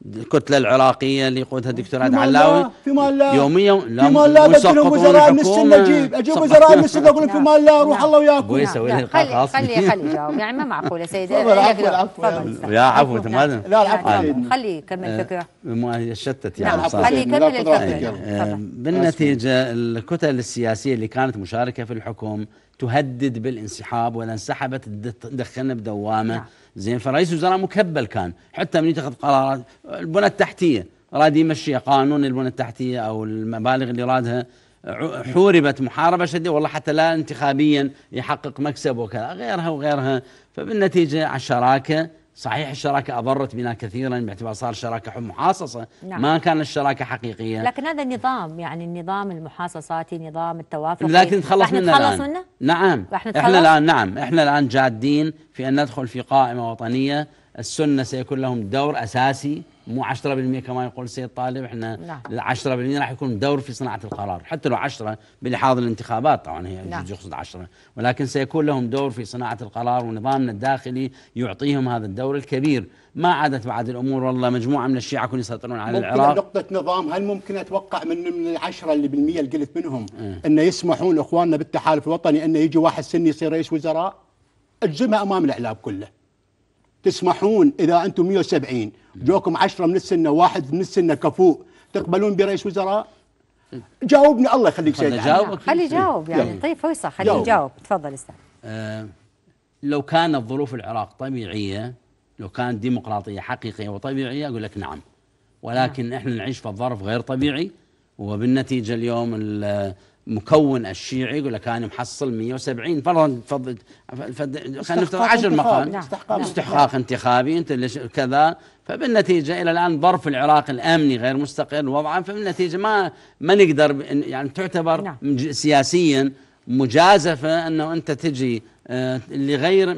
الكتلة العراقية اللي يقودها الدكتور عاد فيما لا- علاوي فيما لا يوميا فيما لا بدلهم وزراء من أجيب أجيب وزراء من السنة أقول فيما لا روح الله وياكم أبوي يسوي له نعم. لقاء خلي خاص خلي خلي يجاوب يعني ما معقولة سيد تفضل، لك عفو، دور. العفو، تفضل يا عفو انت ما لا العفو نعم. خليه يكمل الفكرة ما شتت نعم يعني صار. خليه. يكمل تفضل. آه، تفضل. بالنتيجة الكتل السياسية اللي كانت مشاركة في الحكم تهدد بالانسحاب وإذا انسحبت تد- تدخلنا بدوامة. نعم. زين فرئيس الوزراء مكبل كان. حتى من يتخذ قرارات البنى التحتية راد يمشي قانون البنى التحتية أو المبالغ اللي رادها حوربت محاربة شديدة والله حتى لا انتخابيا يحقق مكسب وكذا غيرها وغيرها. فبالنتيجة على الشراكة صحيح الشراكة أضرت بنا كثيرا باعتبار صار شراكة محاصصة. نعم. ما كان الشراكة حقيقية. لكن هذا النظام يعني النظام المحاصصاتي نظام التوافق. لكن نتخلص منه نتخلص الآن. منه؟ نعم. إحنا؟ الآن نعم. إحنا الآن جادين في أن ندخل في قائمة وطنية. السنة سيكون لهم دور أساسي مو 10% كما يقول السيد طالب. إحنا نعم. ال 10% راح يكون دور في صناعة القرار. حتى لو 10 بلحاظ الانتخابات طبعا هي نعم. يجوز يقصد 10 ولكن سيكون لهم دور في صناعة القرار ونظامنا الداخلي يعطيهم هذا الدور الكبير. ما عادت بعد الأمور والله مجموعة من الشيعة يكونوا يسيطرون على ممكن العراق. نقطة نظام هل ممكن أتوقع من من العشرة اللي بالمية اللي قلت منهم انه يسمحون إخواننا بالتحالف الوطني انه يجي واحد سني يصير رئيس وزراء؟ اجزمها أمام الإعلام كله. تسمحون إذا أنتم 170 جوكم 10 من السنة واحد من السنة كفوء تقبلون برئيس وزراء جاوبني الله يخليك سيد. نعم. خليه يجاوب يعني. طيب فرصة خليه جاوب. يجاوب تفضل أستاذ آه، لو كانت ظروف العراق طبيعية لو كانت ديمقراطية حقيقية وطبيعية أقول لك نعم ولكن إحنا نعيش في ظرف غير طبيعي وبالنتيجة اليوم المكون الشيعي يقول لك أنا محصل 170 فرضا. فد... خلينا نفترض 10 انتخابي. مقام نعم. استحقاق استحقاق انتخابي أنت ليش كذا فبالنتيجة إلى الآن ظرف العراق الأمني غير مستقر وضعا فبالنتيجة ما ما نقدر يعني تعتبر نعم. سياسيا مجازفة أنه أنت تجي آه، لغير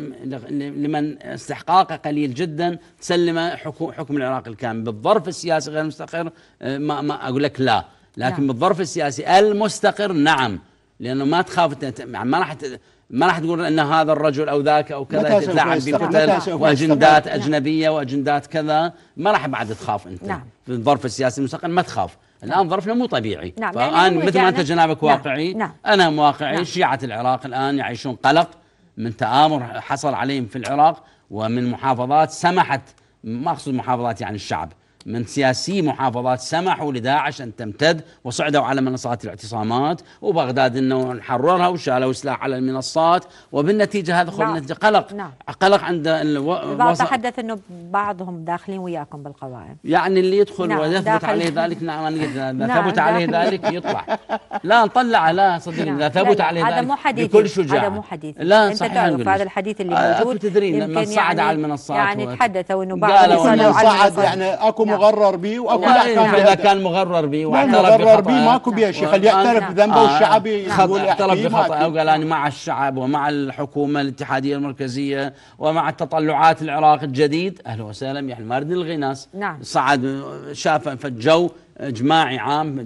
لمن استحقاقه قليل جدا تسلم حكم حكم العراق الكامل بالظرف السياسي غير مستقر آه، ما ما أقول لك لا لكن نعم. بالظرف السياسي المستقر نعم لأنه ما تخاف أنت- يعني ما راح ت- ما راح تقول إن هذا الرجل أو ذاك أو كذا تتلاعب سوف وأجندات يستقر؟ أجنبية وأجندات كذا ما راح بعد تخاف أنت نعم. في الظرف السياسي المستقل ما تخاف الآن ظرفنا مو طبيعي نعم، يعني فالان مثل ما أنت جنابك نعم، واقعي نعم. أنا واقعي نعم. شيعة العراق الآن يعيشون قلق من تآمر حصل عليهم في العراق ومن محافظات سمحت ما أقصد محافظات يعني الشعب من سياسي محافظات سمحوا لداعش ان تمتد وصعدوا على منصات الاعتصامات وبغداد إنه نحررها وشالوا سلاح على المنصات وبالنتيجة هذا خلق نعم. نتيجة قلق نعم. قلق عند ألو... البعض وص- تحدث إنه بعضهم داخلين وياكم بالقوائم يعني اللي يدخل نعم، ويثبت داخل- عليه ذلك نعم إذا نعم، ثبت عليه. ذلك يطلع لا نطلع لا صدقني نعم. إذا لا، ثبت عليه هذا ذلك مو حديثي بكل شجاعة هذا مو حديثي لا أنت صحيح تعرف هذا. الحديث اللي آه، موجود تدرين لما صعد يعني على المنصات يعني تحدثوا إنه قالوا بعض على صعد. يعني أكو نعم. مغرر به واكو. كان إذا كان مغرر به واعترف مغرر به بخطأه ماكو بيه شيء خليه. يعترف. بذنبه والشعبي خط- يقول اعترف ماكو. وقال أنا مع الشعب ومع الحكومة الاتحادية المركزية ومع التطلعات العراق الجديد أهلا وسهلا يعني ما نلغي ناس نعم. صعد شاف فالجو اجماعي عام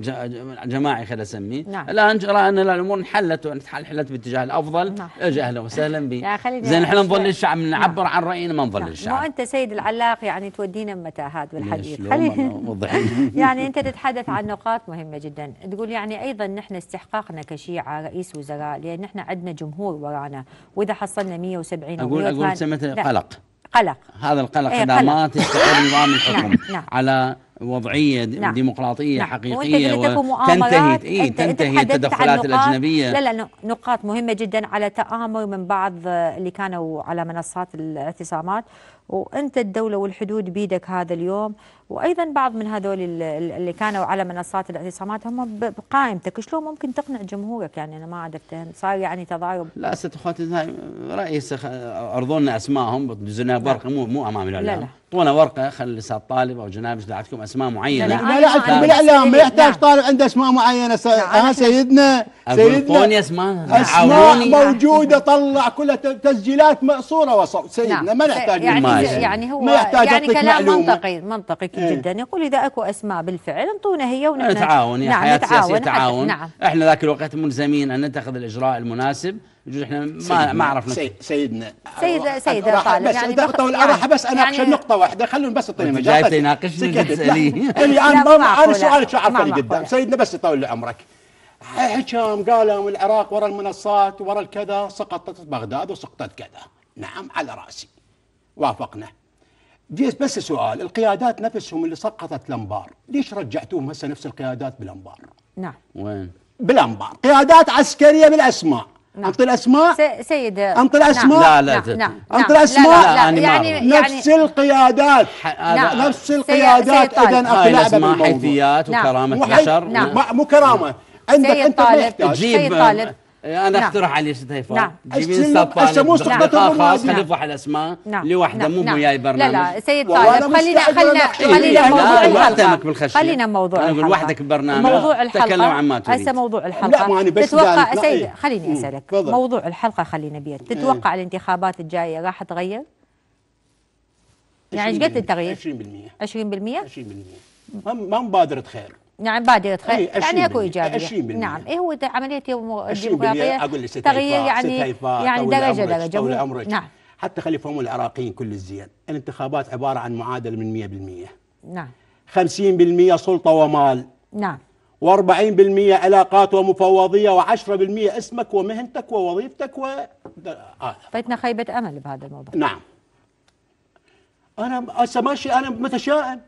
جماعي خلينا اسميه نعم. الآن جرى أن الأمور انحلت وانحلت باتجاه الأفضل نعم. اجى أهلا وسهلا به خليني زين إحنا. نظل الشعب نعم. نعبر عن رأينا ما نظل نعم. مو الشعب أنت سيد العلاق يعني تودينا متاهات بالحديث وضحي. يعني أنت تتحدث عن نقاط مهمة جدا تقول يعني أيضا نحن استحقاقنا كشيعة رئيس وزراء لأن نحن عندنا جمهور ورانا وإذا حصلنا 170 أو أقول أقول 180 سمته قلق قلق هذا القلق اذا. ما تستقر نظام الحكم نعم، نعم. على وضعية نعم. ديمقراطية نعم. حقيقية وتنتهي انت تنتهي التدخلات الأجنبية. لا لا نقاط مهمة جدا على تامر من بعض اللي كانوا على منصات الاعتصامات. وأنت الدولة والحدود بيدك هذا اليوم. وأيضا بعض من هذول ال- ال- اللي كانوا على منصات الاعتصامات هم بقائمتك. شلون ممكن تقنع جمهورك؟ يعني أنا ما عاد صار يعني تضارب لا ست أخواتي رئيس لنا اسمائهم ورقه مو مو امام الاعلام لا. اعطونا ورقة خلي الأستاذ طالب أو جنابش اللي عندكم أسماء معينة لا، لا. لا بالاعلام ما يحتاج. طالب عنده أسماء معينة س... أحنا- سيدنا سيدنا أسماء أسماء موجودة طلع كلها ت- تسجيلات مأصوره وصوت سيدنا نعم. ما نحتاج يعني ماشي. يعني هو ما يحتاج يعني كلام معلومة. منطقي منطقي إيه. جدا يقول إذا أكو أسماء بالفعل انطونا هي ونحن نتعاون نعم حياة نتعاون تعاون نعم إحنا ذاك الوقت ملزمين أن نتخذ الإجراء المناسب يجوز إحنا ما ما عرفنا. سي- سيدنا. سيدة راح- طالب، بس يعني يعني بخ- راح يعني- بس اناقش يعني- نقطة واحدة خلونا بس مجال جاي تناقشني لا، أنا ما أنا معقولة. سؤال شو عرفني قدام. سيدنا بس يطول لي عمرك. حكام قالوا العراق ورا المنصات ورا الكذا سقطت بغداد وسقطت كذا. نعم على رأسي. وافقنا. جيت بس سؤال القيادات نفسهم اللي سقطت الانبار ليش رجعتوهم هسه نفس القيادات بالانبار نعم. وين؟ بالانبار قيادات عسكرية بالأسماء. أنطي الأسماء س- سيد أنطي الأسماء؟ نعم. لا، نعم لا، نعم أنطي نعم. الأسماء؟ لا لا, لا، لا أنا ما يعني أعرف. نفس يعني القيادات نعم. نفس القيادات. اذا الاسماء بالموضوع حيثيات نعم. وكرامة مو حي- بشر نعم. مو كرامة عندك سيد انت. يحتاج سيد طالب. أنا نعم. أقترح عليه ست هيفاء. نعم. جيبين الرماد. خاص خلينا نعم. نفضح الاسماء نعم. لوحده نعم. مو نعم. وياي برنامج لا لا سيد طالب خلينا خلينا. خلينا موضوع الحلقة. خلينا موضوع الحلقة. وحدك ببرنامج. موضوع الحلقة. تكلم عن ما تريد. هسه موضوع الحلقة. تتوقع سيد إيه. خليني. أسألك. موضوع الحلقة خلينا بيه. تتوقع الانتخابات الجاية راح تغير يعني إيش قد التغيير؟ 20% 20% 20% ما ما مبادرة خير. يعني بادرة إيه، يعني أكو 20% إيجابية. 20% نعم إيه هو عملية يوم 20% الديمقراطيه أقول لك ست تغيير يعني يعني درجة درجة طول عمرك. نعم. حتى خلي يفهموا العراقيين كل الزين الانتخابات عبارة عن معادلة من 100% نعم. 50% سلطة ومال. نعم. و40% علاقات ومفوضية و10% اسمك ومهنتك ووظيفتك و آه. فاتنا خيبة أمل بهذا الموضوع. نعم. أنا هسه ماشي أنا متشائم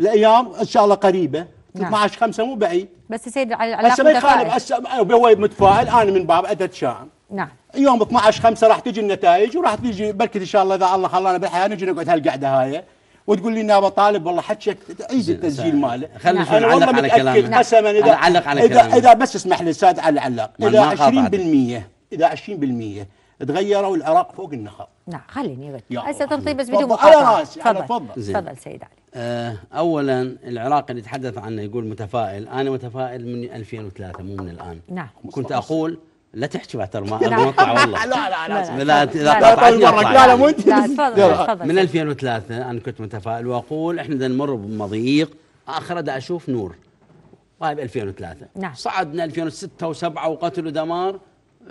الأيام إن شاء الله قريبة. نعم. 12 5 مو بعيد. بس سيد على العلاقه هسه ما يخالف. هسه هو متفائل أنا من باب اتشائم نعم. يوم 12 5 راح تجي النتائج وراح تجي بركي إن شاء الله إذا الله خلانا بالحياة نجي نقعد هالقعدة هاي. وتقول لي أنا ابو طالب والله حكيك عيد التسجيل ماله. خلينا نعم. والله نعلق على متأكد كلامك. قسما اذا نعلق على اذا كلامك. اذا بس اسمح لي أستاذ على ما- إذا ما قاطعتك. 20% إذا 20% تغيروا العراق فوق النخل نعم خليني هسه. تنطي بس. بدون على مقاطعة. تفضل. تفضل. سيد علي اولا العراق اللي يتحدث عنه يقول متفائل أنا متفائل من 2003 مو من الان نعم كنت أقول لا تحكي بعد ترى ما نعم. اطلع والله لا لا لا لا، لا. اذا لا، لا لا لا يعني. مو انت من 2003 أنا كنت متفائل واقول إحنا بدنا نمر بمضيق اخر دا أشوف نور وهاي ب 2003 نعم. صعدنا 2006 و7 وقتل ودمار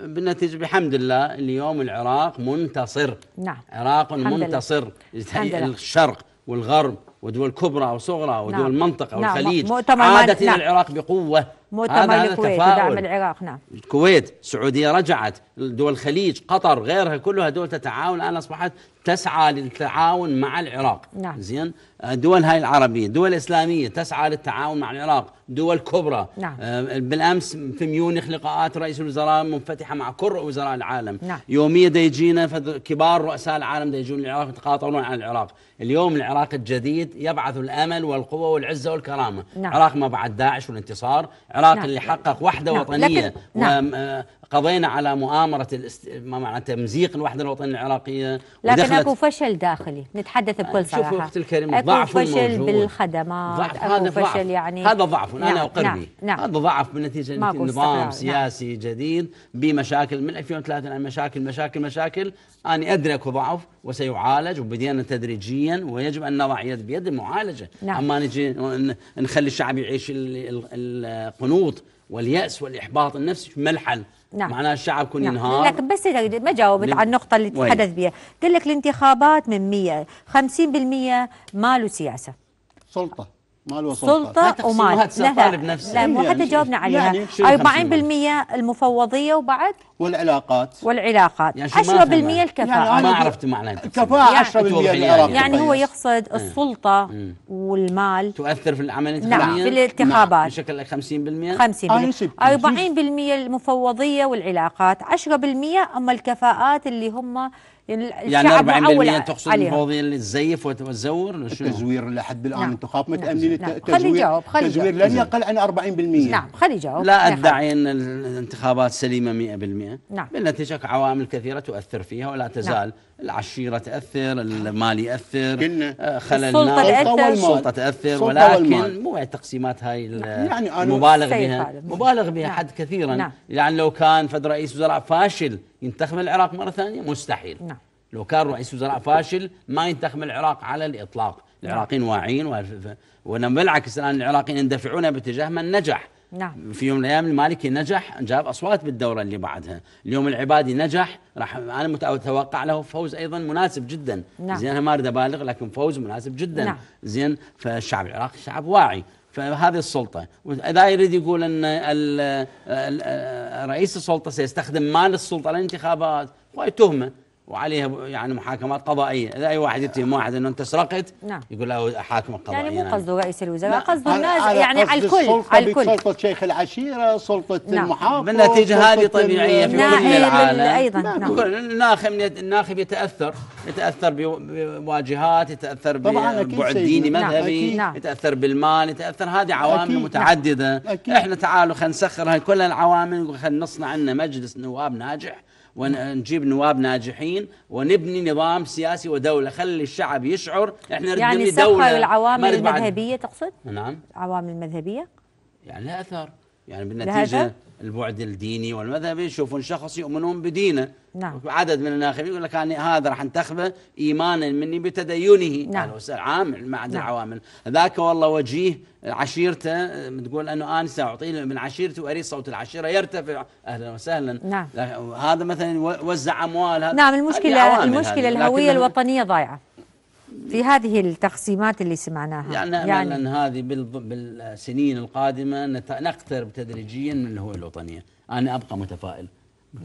بالنتيجه بحمد الله اليوم العراق منتصر نعم. عراق. منتصر. الشرق والغرب ودول كبرى وصغرى ودول نعم. المنطقة نعم. والخليج ما- عادت إلى نعم. العراق بقوة مؤتمر هذا الكويت. ودعم العراق نعم الكويت السعودية رجعت دول الخليج قطر غيرها كلها دول تتعاون الآن أصبحت تسعى للتعاون مع العراق نعم. زين الدول هاي العربية الدول الإسلامية تسعى للتعاون مع العراق دول كبرى نعم. آه، بالأمس في ميونخ لقاءات رئيس الوزراء منفتحة مع كل وزراء العالم نعم. يوميا يجينا كبار رؤساء العالم يجون العراق يتقاطعون عن العراق اليوم العراق الجديد يبعث الأمل والقوة والعزة والكرامة نعم. عراق ما بعد داعش والانتصار عراق نعم. اللي حقق وحدة نعم. وطنية لكن- نعم. وقضينا على مؤامرة الاست... ما معنى تمزيق الوحدة الوطنية العراقية لكن ودخلت- اكو فشل داخلي نتحدث بكل شوفوا صراحة أختي الكريمة ضعف فشل موجود. بالخدمات ضعف أكو هذا فشل ضعف يعني هذا ضعف أنا نعم، اقر نعم، به نعم. هذا ضعف ماكو نظام نعم. سياسي جديد بمشاكل من 2003 عن مشاكل مشاكل مشاكل أنا أدري أكو ضعف وسيعالج وبدينا تدريجيا ويجب أن نضع يد بيد المعالجة نعم. أما نجي نخلي الشعب يعيش ال- ال- القنوط واليأس والإحباط النفسي ما الحل نعم. معناه الشعب يكون نعم. ينهار لكن بس إذا ما جاوبت نعم. على النقطة اللي؟ تحدث بها قال لك الانتخابات من 100 50% ماله سياسة سلطة مال وسلطة. هاي سلطة تقسيمات ومال ستطالب نفسها. لا مو يعني حتى جاوبنا عليها. يعني شنو 40% المفوضية وبعد؟ والعلاقات. والعلاقات. يعني شو ما 10% فهمها؟ الكفاءة. يعني ما أنا- عرفت معنى يعني- 10% توضحي لي العراق يعني هو. يقصد السلطة والمال. تؤثر في العملية نعم في الانتخابات. بشكل 50% 50% أنا ست- 40% المفوضية والعلاقات. 10% أما الكفاءات اللي هم يعني الشعب 40% معول تقصد. المفوضيه اللي تزيف وت- وتزور ولا شنو؟ التزوير لحد الآن نعم. انتخاب نعم. متاملين نعم. التزوير خلي يجاوب، خلي تزوير. لن يقل عن 40% نعم خلي يجاوب لا يا أدعي أن الانتخابات سليمة 100% نعم. بالنتيجه عوامل كثيرة تؤثر فيها ولا تزال العشيرة تأثر المال يأثر قلنا. آه، خلل السلطة الناس. تأثر. والمال. السلطه تأثر السلطة ولكن والمال. مو التقسيمات هاي ال- يعني أنا- مبالغ بها. مبالغ بها نعم. حد كثيرا نعم. يعني لو كان فد رئيس وزراء فاشل ينتخب العراق مرة ثانية مستحيل نعم. لو كان رئيس وزراء فاشل ما ينتخب العراق على الإطلاق العراقيين واعيين وانما بالعكس الآن العراقيين يندفعون باتجاه من نجح نعم. في يوم من الأيام المالكي نجح جاب أصوات بالدورة اللي بعدها اليوم العبادي نجح راح أنا مت- أتوقع له فوز أيضا مناسب جدا نعم. زين أنا ما أريد أبالغ لكن فوز مناسب جدا نعم. زين فالشعب العراقي شعب واعي فهذه السلطة وإذا يريد يقول أن رئيس السلطة سيستخدم مال السلطة للانتخابات وهي تهمة وعليها يعني محاكمات قضائية إذا أي واحد يتهم واحد أنه أنت سرقت نعم. يقول له أحاكمك قضائيا يعني مو قصده رئيس الوزراء قصده الناس يعني على الكل على الكل سلطة شيخ العشيرة سلطة نعم. المحافظ بالنتيجة هذه سلطة طبيعية في كل العالم أيضاً، نعم. نعم. الناخب الناخب يتأثر يتأثر بو- بواجهات أكيد ببعد. ديني نعم، مذهبي. نعم. يتأثر بالمال يتأثر هذه عوامل أكيد. متعددة أكيد. إحنا تعالوا خلينا نسخر هاي كل العوامل نقول خلينا نصنع لنا مجلس نواب ناجح ونجيب نواب ناجحين ونبني نظام سياسي ودولة خلي الشعب يشعر. إحنا يعني نبني دولة العوامل نريد بعد- المذهبية تقصد؟ نعم. عوامل المذهبية؟ يعني لها أثر. يعني أثر؟ البعد الديني والمذهبي يشوفون شخص يؤمنون بدينه نعم. عدد من الناخبين يقول لك أنا هذا راح انتخبه إيمانا مني بتدينه نعم. عامل مع نعم. العوامل ذاك والله وجيه عشيرته تقول أنه أنا ساعطيه من عشيرتي وأريد صوت العشيرة يرتفع أهلا وسهلا نعم. هذا مثلا وزع أموال هذا نعم هذه المشكلة عوامل المشكلة هذه. الهوية لكنها- الوطنية ضايعة في هذه التقسيمات اللي سمعناها يعني نامل أن هذه بال- بالسنين القادمة نت- نقترب تدريجيا من الهوية الوطنية، أنا أبقى متفائل.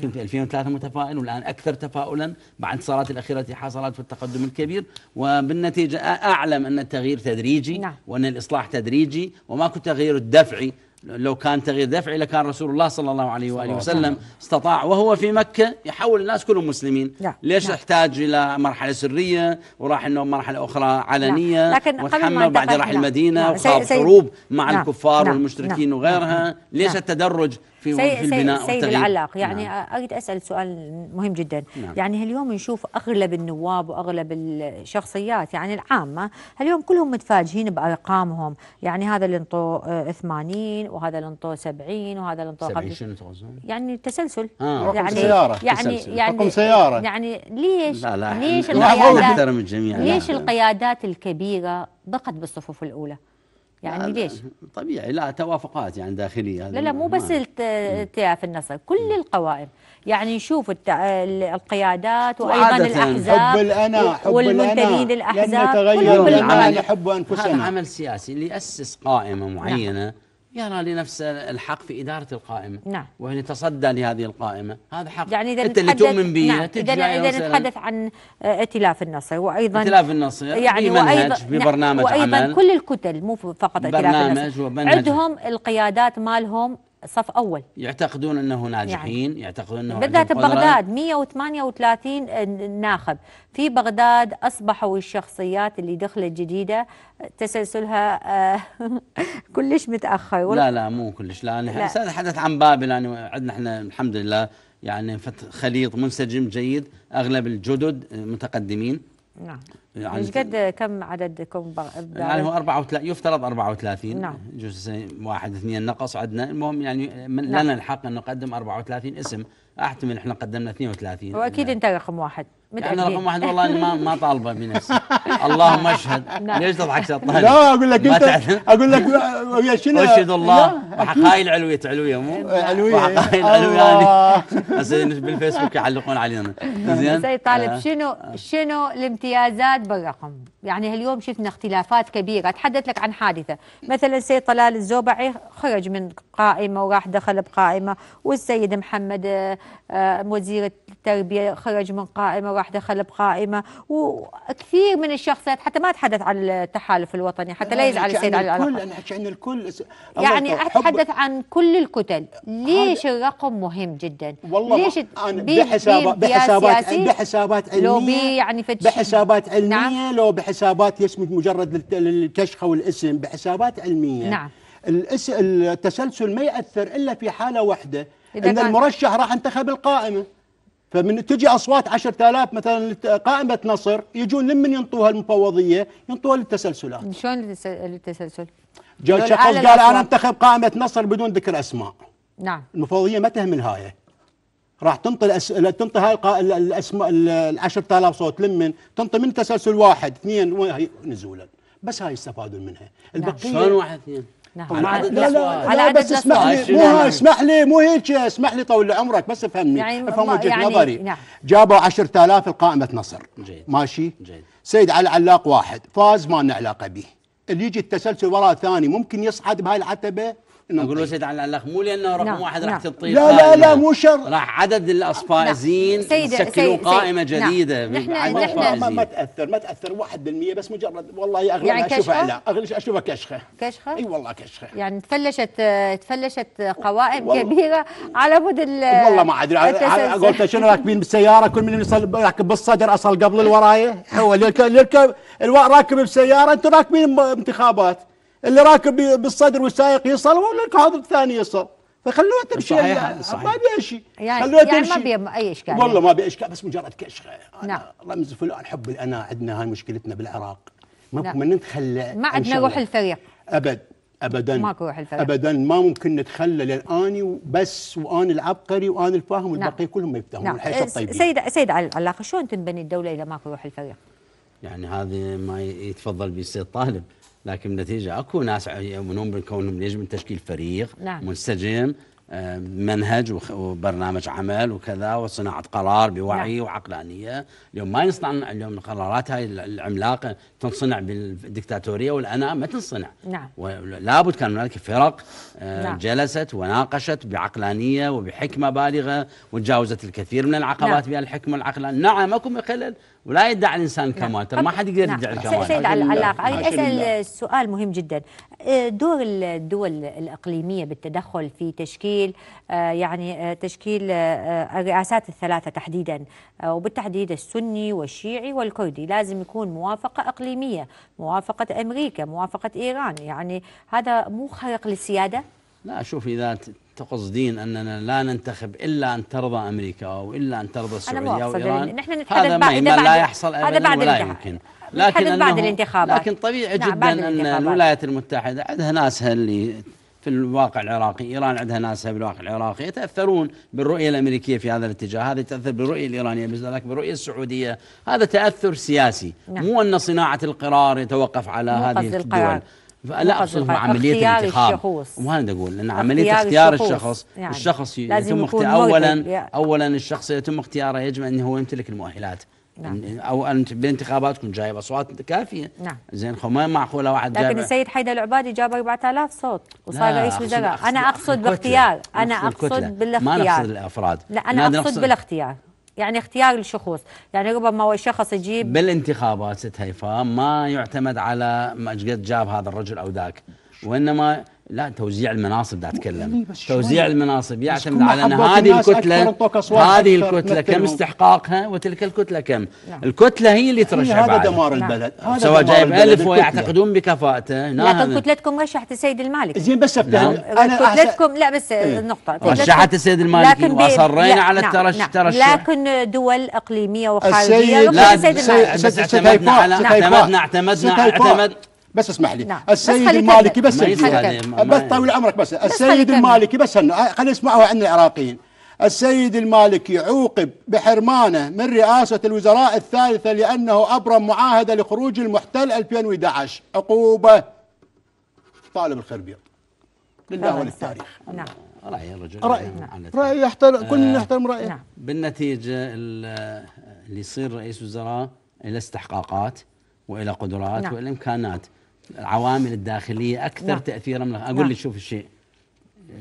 كنت في 2003 متفائل والآن أكثر تفاؤلا بعد الانتصارات الأخيرة التي حصلت في التقدم الكبير وبالنتيجة أعلم أن التغيير تدريجي نعم. وأن الإصلاح تدريجي وماكو تغيير الدفعي لو كان تغيير دفعي لكان رسول الله صلى الله عليه وآله وسلم استطاع وهو في مكة يحول الناس كلهم مسلمين نعم. ليش نعم. احتاج إلى مرحلة سرية وراح إنه مرحلة أخرى علنية نعم. لكن راح. المدينة نعم. وخاض حروب مع نعم. الكفار نعم. والمشركين نعم. وغيرها. ليش نعم. التدرج في سيد, في سيد, البناء سيد والتغيير العلاق يعني نعم. أريد أسأل سؤال مهم جدا نعم. يعني اليوم نشوف أغلب النواب وأغلب الشخصيات يعني العامة اليوم كلهم متفاجئين بأرقامهم يعني هذا اللي انطوه آه، 80 وهذا اللي انطوه 70 وهذا اللي انطوه 70 50 شنو؟ يعني تسلسل آه. رقم يعني سيارة. يعني تسلسل. يعني رقم سيارة. يعني ليش لا لا ليش القيادات ليش. القيادات الكبيرة بقت بالصفوف الأولى يعني ليش؟ طبيعي لا توافقات يعني داخلية. لا لا مو بس ما- الت- ائتلاف النصر كل القوائم. يعني نشوف الت- ال- القيادات وأيضا الاحزاب حب الأنا حب والمنتمين للاحزاب لن نتغير العمل نحب هذا عمل سياسي اللي يأسس قائمة معينة يرى لنفسه الحق في إدارة القائمة. نعم. وأن يتصدى لهذه القائمة. هذا حق. يعني إذا أنت اللي تؤمن به نعم اذا مثلاً نتحدث عن آه، ائتلاف النصر وأيضا ائتلاف النصر يعني بمنهج وأيضا- ببرنامج نعم وأيضا عمل كل الكتل مو فقط ائتلاف برنامج النصر ومنهج. عندهم القيادات مالهم صف أول يعتقدون أنه ناجحين يعتقدون أنه بالذات عندهم قدرة. ببغداد 138 ناخب في بغداد أصبحوا الشخصيات اللي دخلت جديدة تسلسلها آه، كلش متأخر لا لا مو كلش لا. لا. نتحدث عن بابل يعني عندنا إحنا الحمد لله يعني خليط منسجم جيد أغلب الجدد متقدمين نعم. يعني إيش قد كم عددكم يعني هو 34 يفترض 34 نعم. جزء واحد اثنين نقص عندنا المهم يعني من نعم. لنا الحق أن نقدم 34 اسم. أحتمل إحنا قدمنا 32 واكيد انت رقم واحد. يعني متاكدين رقم واحد والله ما ما طالبه بنفسي اللهم اشهد. نعم. ليش تضحك شطان لا أقول لك انت؟ أقول لك ويا شنو؟ اشهد الله. لا، وحقائل علوية علوية مو؟ علوية. وحقائل علوية. الله. يعني هسه بالفيسبوك يعلقون علينا. زين؟ سيد طالب آه. شنو شنو الامتيازات بالرقم؟ يعني اليوم شفنا اختلافات كبيرة، أتحدث لك عن حادثة، مثلا السيد طلال الزوبعي خرج من قائمة وراح دخل بقائمة، والسيد محمد آه، آه، وزير التربية خرج من قائمة وراح دخل بقائمة، وكثير من الشخصيات حتى ما اتحدث عن التحالف الوطني حتى لا يزعل السيد علي الكل. أنا أحكي عن الكل يعني أتحدث عن كل الكتل، ليش الرقم مهم جدا؟ والله ليش أنا بحسابات بحسابات علميه لو بي يعني بحسابات علمية نعم. لو بحسابات يسمى مجرد للكشخه والاسم بحسابات علمية نعم. التسلسل ما يأثر إلا في حالة واحدة إن المرشح راح انتخب القائمة فمن تجي أصوات 10000 مثلا قائمه نصر يجون لمن ينطوها المفوضية؟ ينطوها للتسلسلات. شلون؟ جاء دول شخص قال أنا. أنتخب قائمة نصر بدون ذكر أسماء. نعم. المفوضية ما تهمل هاي راح تنطي الأس... تنطي هاي القا... ال- الأسماء ال 10000 صوت لمن؟ تنطي من تسلسل واحد اثنين نزولا بس هاي يستفادون منها. البقيه شلون واحد اثنين؟ نعم على عدد لا،. على لا عدد بس اسمح. لي مو اسمح لي مو هيك اسمح لي طول عمرك بس افهمني يعني افهم وجهة يعني نظري نعم. جابوا 10000 القائمة نصر جيد. ماشي جيد. سيد علي علاق واحد فاز ما لنا علاقة به اللي يجي التسلسل وراء ثاني ممكن يصعد بهاي العتبة أقول له سيد على الأخ مو لأنه رقم نعم، واحد راح نعم. تطير لا، لا، قائمة. لا، مو شرط. راح عدد الفائزين نعم. سيد- قائمه سيد- نعم. جديدة نحن- بعدد ما, ما, تأثر ما تأثر 1% بس مجرد والله اغلب يعني اشوفها؟ لا اغلب أشوفها كشخة كشخة؟ أي والله كشخة يعني تفلشت تفلشت قوائم والله- كبيرة على مود ال والله ما أدري. قلت شنو راكبين بالسيارة كل من يصل راكب بالصدر أصل قبل الوراية هو راكب بسيارة أنتم راكبين انتخابات اللي راكب بالصدر والسائق يصل ولا هذا الثاني يصل فخلوها تمشي صحيح، لا، صحيح. ما أبي شيء يعني خلوها يعني ما تمشي. بي أي إشكال والله ما أبي إشكال بس مجرد كشخه نعم. رمز فلان حب الأنا عندنا هاي مشكلتنا بالعراق ما نعم. ممكن نتخلى ما عن عندنا. روح الفريق أبد ابدا ماكو روح الفريق. ابدا ما ممكن نتخلى لأن أني بس واني العبقري واني الفاهم والباقي كلهم ما يفتهمون نعم الحياة الطيبين سيد سيد علي العلاقه شلون تنبني الدولة اذا ماكو روح الفريق؟ يعني هذه ما يتفضل به السيد طالب لكن بالنتيجه أكو ناس يؤمنون بكونهم يجب تشكيل فريق نعم. منسجم آه، منهج وبرنامج عمل وكذا وصناعة قرار بوعي نعم. وعقلانية اليوم ما يصنع اليوم القرارات هاي العملاقة تنصنع بالدكتاتورية والأناء ما تنصنع نعم. ولابد كان هنالك فرق آه، نعم. جلست وناقشت بعقلانية وبحكمة بالغة وتجاوزت الكثير من العقبات نعم. بها الحكمة والعقلانية نعم أكو خلل ولا يدعي الإنسان الكمال ترى ما حد يقدر. يدعي س- الكمال سيد لله. اريد أسأل. سؤال مهم جدا آه، دور الدول الإقليمية بالتدخل في تشكيل آه، يعني آه، تشكيل الرئاسات الثلاثة تحديدا وبالتحديد السني والشيعي والكردي لازم يكون موافقة إقليمية موافقة أمريكا موافقة إيران يعني هذا مو خرق للسيادة لا شوف إذا ت- تقصدين أننا لا ننتخب إلا أن ترضى أمريكا أو إلا أن ترضى السعودية مو أو أقصد إيران إن نحن نتحدث هذا بعد- ما, إذا لا يحصل هذا ابدا بعد ولا. يمكن نتحدث بعد الانتخابات. لكن طبيعي نعم، جدا الانتخابات. الولايات المتحدة عندها ناسها اللي في الواقع العراقي، إيران عندها ناسها بالواقع العراقي يتأثرون بالرؤية الأمريكية في هذا الاتجاه، هذا يتأثر بالرؤية الإيرانية بذلك بالرؤية السعودية، هذا تأثر سياسي، نعم. مو أن صناعة القرار يتوقف على هذه. الدول. لا قصد اقصد القرار. عملية الانتخاب. وهذا أقول ان عملية اختيار اختيار الشخوص. الشخص يعني الشخص يتم اختيار اولا اولا الشخص يتم اختياره يجب أن هو يمتلك المؤهلات نعم. أو انت بانتخاباتكم جايب أصوات كافية نعم. زين خو ما معقوله واحد لكن جايب السيد حيدر العبادي جاب 4000 صوت وصار رئيس وزراء أنا أقصد. باختيار أنا. أقصد ما نقصد بالاختيار الأفراد لا أنا أقصد بالاختيار يعني اختيار الشخوص يعني ربما هو شخص يجيب بالانتخابات ست هيفاء ما يعتمد على ما جاب هذا الرجل أو ذاك وإنما لا توزيع المناصب دا أتكلم. توزيع المناصب يعتمد على ان هذه الكتلة هذه الكتلة كم. استحقاقها وتلك الكتلة كم نعم. الكتلة هي اللي ترشح هذا دمار نعم. البلد هذا سواء جايب الكتلة. ويعتقدون بكفاءته لكن. كتلتكم رشحت السيد المالكي زين بس افتهم نعم. أنا أحسن- كتلتكم لا بس إيه. النقطة رشحت السيد المالكي على نعم، نعم. الترشح. لكن دول إقليمية وخارجية السيد لا، السيد المالكي بس اعتمدنا على- اعتمدنا- اعتمدنا- بس اسمح لي. نعم. بس السيد المالكي. بس بس طول عمرك بس. خلي السيد. المالكي بس هن خلينا نسمعوا عن العراقيين. السيد المالكي عوقب بحرمانة من رئاسة الوزراء الثالثة لأنه أبرم معاهدة لخروج المحتل 2011 عقوبة. طالب الخربيط لله وللتاريخ. نعم. رأي الرجل. رأي. على رأي يحترم كل يحترم رأيه. نعم. بالنتيجة ال- اللي يصير رئيس وزراء إلى استحقاقات وإلى قدرات نعم. وإلى إمكانات. العوامل الداخلية أكثر نعم. تأثيرا من أقول نعم. لك شوف الشيء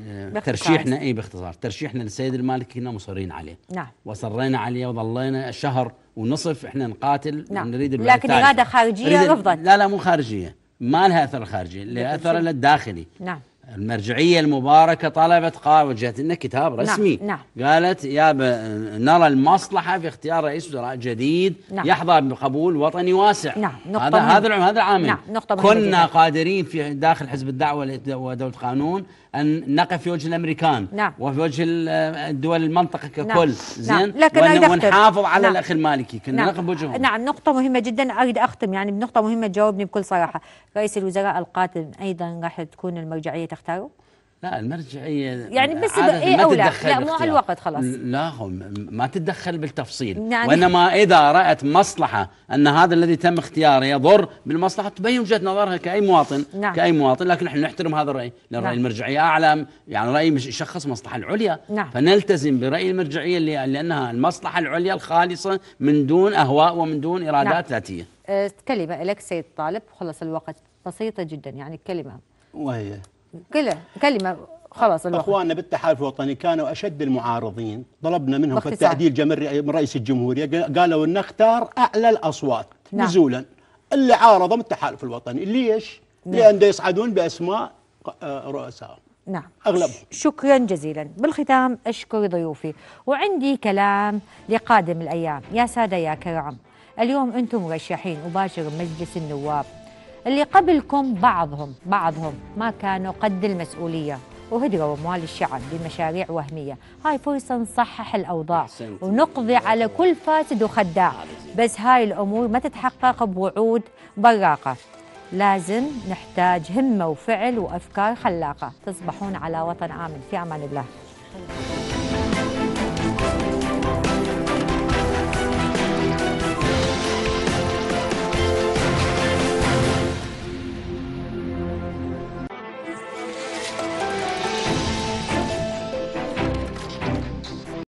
آه، باختصار. ترشيحنا إي باختصار ترشيحنا للسيد المالكي كنا مصرين عليه نعم. وصرينا عليه وظلينا شهر ونصف إحنا نقاتل نعم. نريد لكن خارجية نريد- رفضت. لا لا مو خارجية ما لها أثر خارجي لها أثر الداخلي نعم المرجعية المباركة طلبت قال وجهت لنا كتاب نعم، رسمي نعم. قالت يا نرى المصلحة في اختيار رئيس وزراء جديد نعم. يحظى بقبول وطني واسع نعم، نقطة هذا. هذا الع- هذا العامل نعم، نقطة كنا. قادرين في داخل حزب الدعوة ودولة قانون أن نقف في وجه الأمريكان نعم. وفي وجه الدول المنطقة ككل نعم. زين نعم. لكن ون-. ونحافظ على نعم. الأخ المالكي كنا نقف بوجههم نعم نقطة مهمة جدا أريد أختم يعني بنقطة مهمة تجاوبني بكل صراحة رئيس الوزراء القادم أيضا راح تكون المرجعية تختاره لا المرجعيه يعني بس عادة إيه ما أو لا؟ تتدخل لا، مو على. الوقت خلاص. لا هو م- ما تتدخل بالتفصيل يعني- وإنما إذا رأت مصلحة أن هذا الذي تم اختياره يضر بالمصلحة تبين وجهة نظرها كأي مواطن نعم. كأي مواطن لكن نحن نحترم هذا الرأي لأن نعم. رأي المرجعية اعلى يعني رأي مش يشخص مصلحة العليا نعم. فنلتزم برأي المرجعية اللي لأنها المصلحة العليا الخالصة من دون أهواء ومن دون إرادات نعم. ذاتية أه كلمة لك سيد طالب خلص الوقت بسيطة جدا يعني كلمة وهي كلمة كلمة خلاص الوقت أخواننا بالتحالف الوطني كانوا أشد المعارضين طلبنا منهم في. التعديل جمع من رئيس الجمهورية قا- قالوا نختار أعلى الأصوات نعم. نزولا اللي عارضوا من التحالف الوطني ليش؟ نعم. لأن يصعدون بأسماء آه، رؤساء نعم أغلبهم. ش- شكرا جزيلا بالختام أشكر ضيوفي وعندي كلام لقادم الأيام يا سادة يا كرام اليوم أنتم مرشحين وباشر مجلس النواب اللي قبلكم بعضهم بعضهم ما كانوا قد المسؤولية. وهدروا أموال الشعب بمشاريع وهمية. هاي فرصة نصحح الأوضاع. ونقضي على كل فاسد وخداع. بس هاي الأمور ما تتحقق بوعود براقة. لازم نحتاج همة وفعل وأفكار خلاقة. تصبحون على وطن آمن. في أمان الله.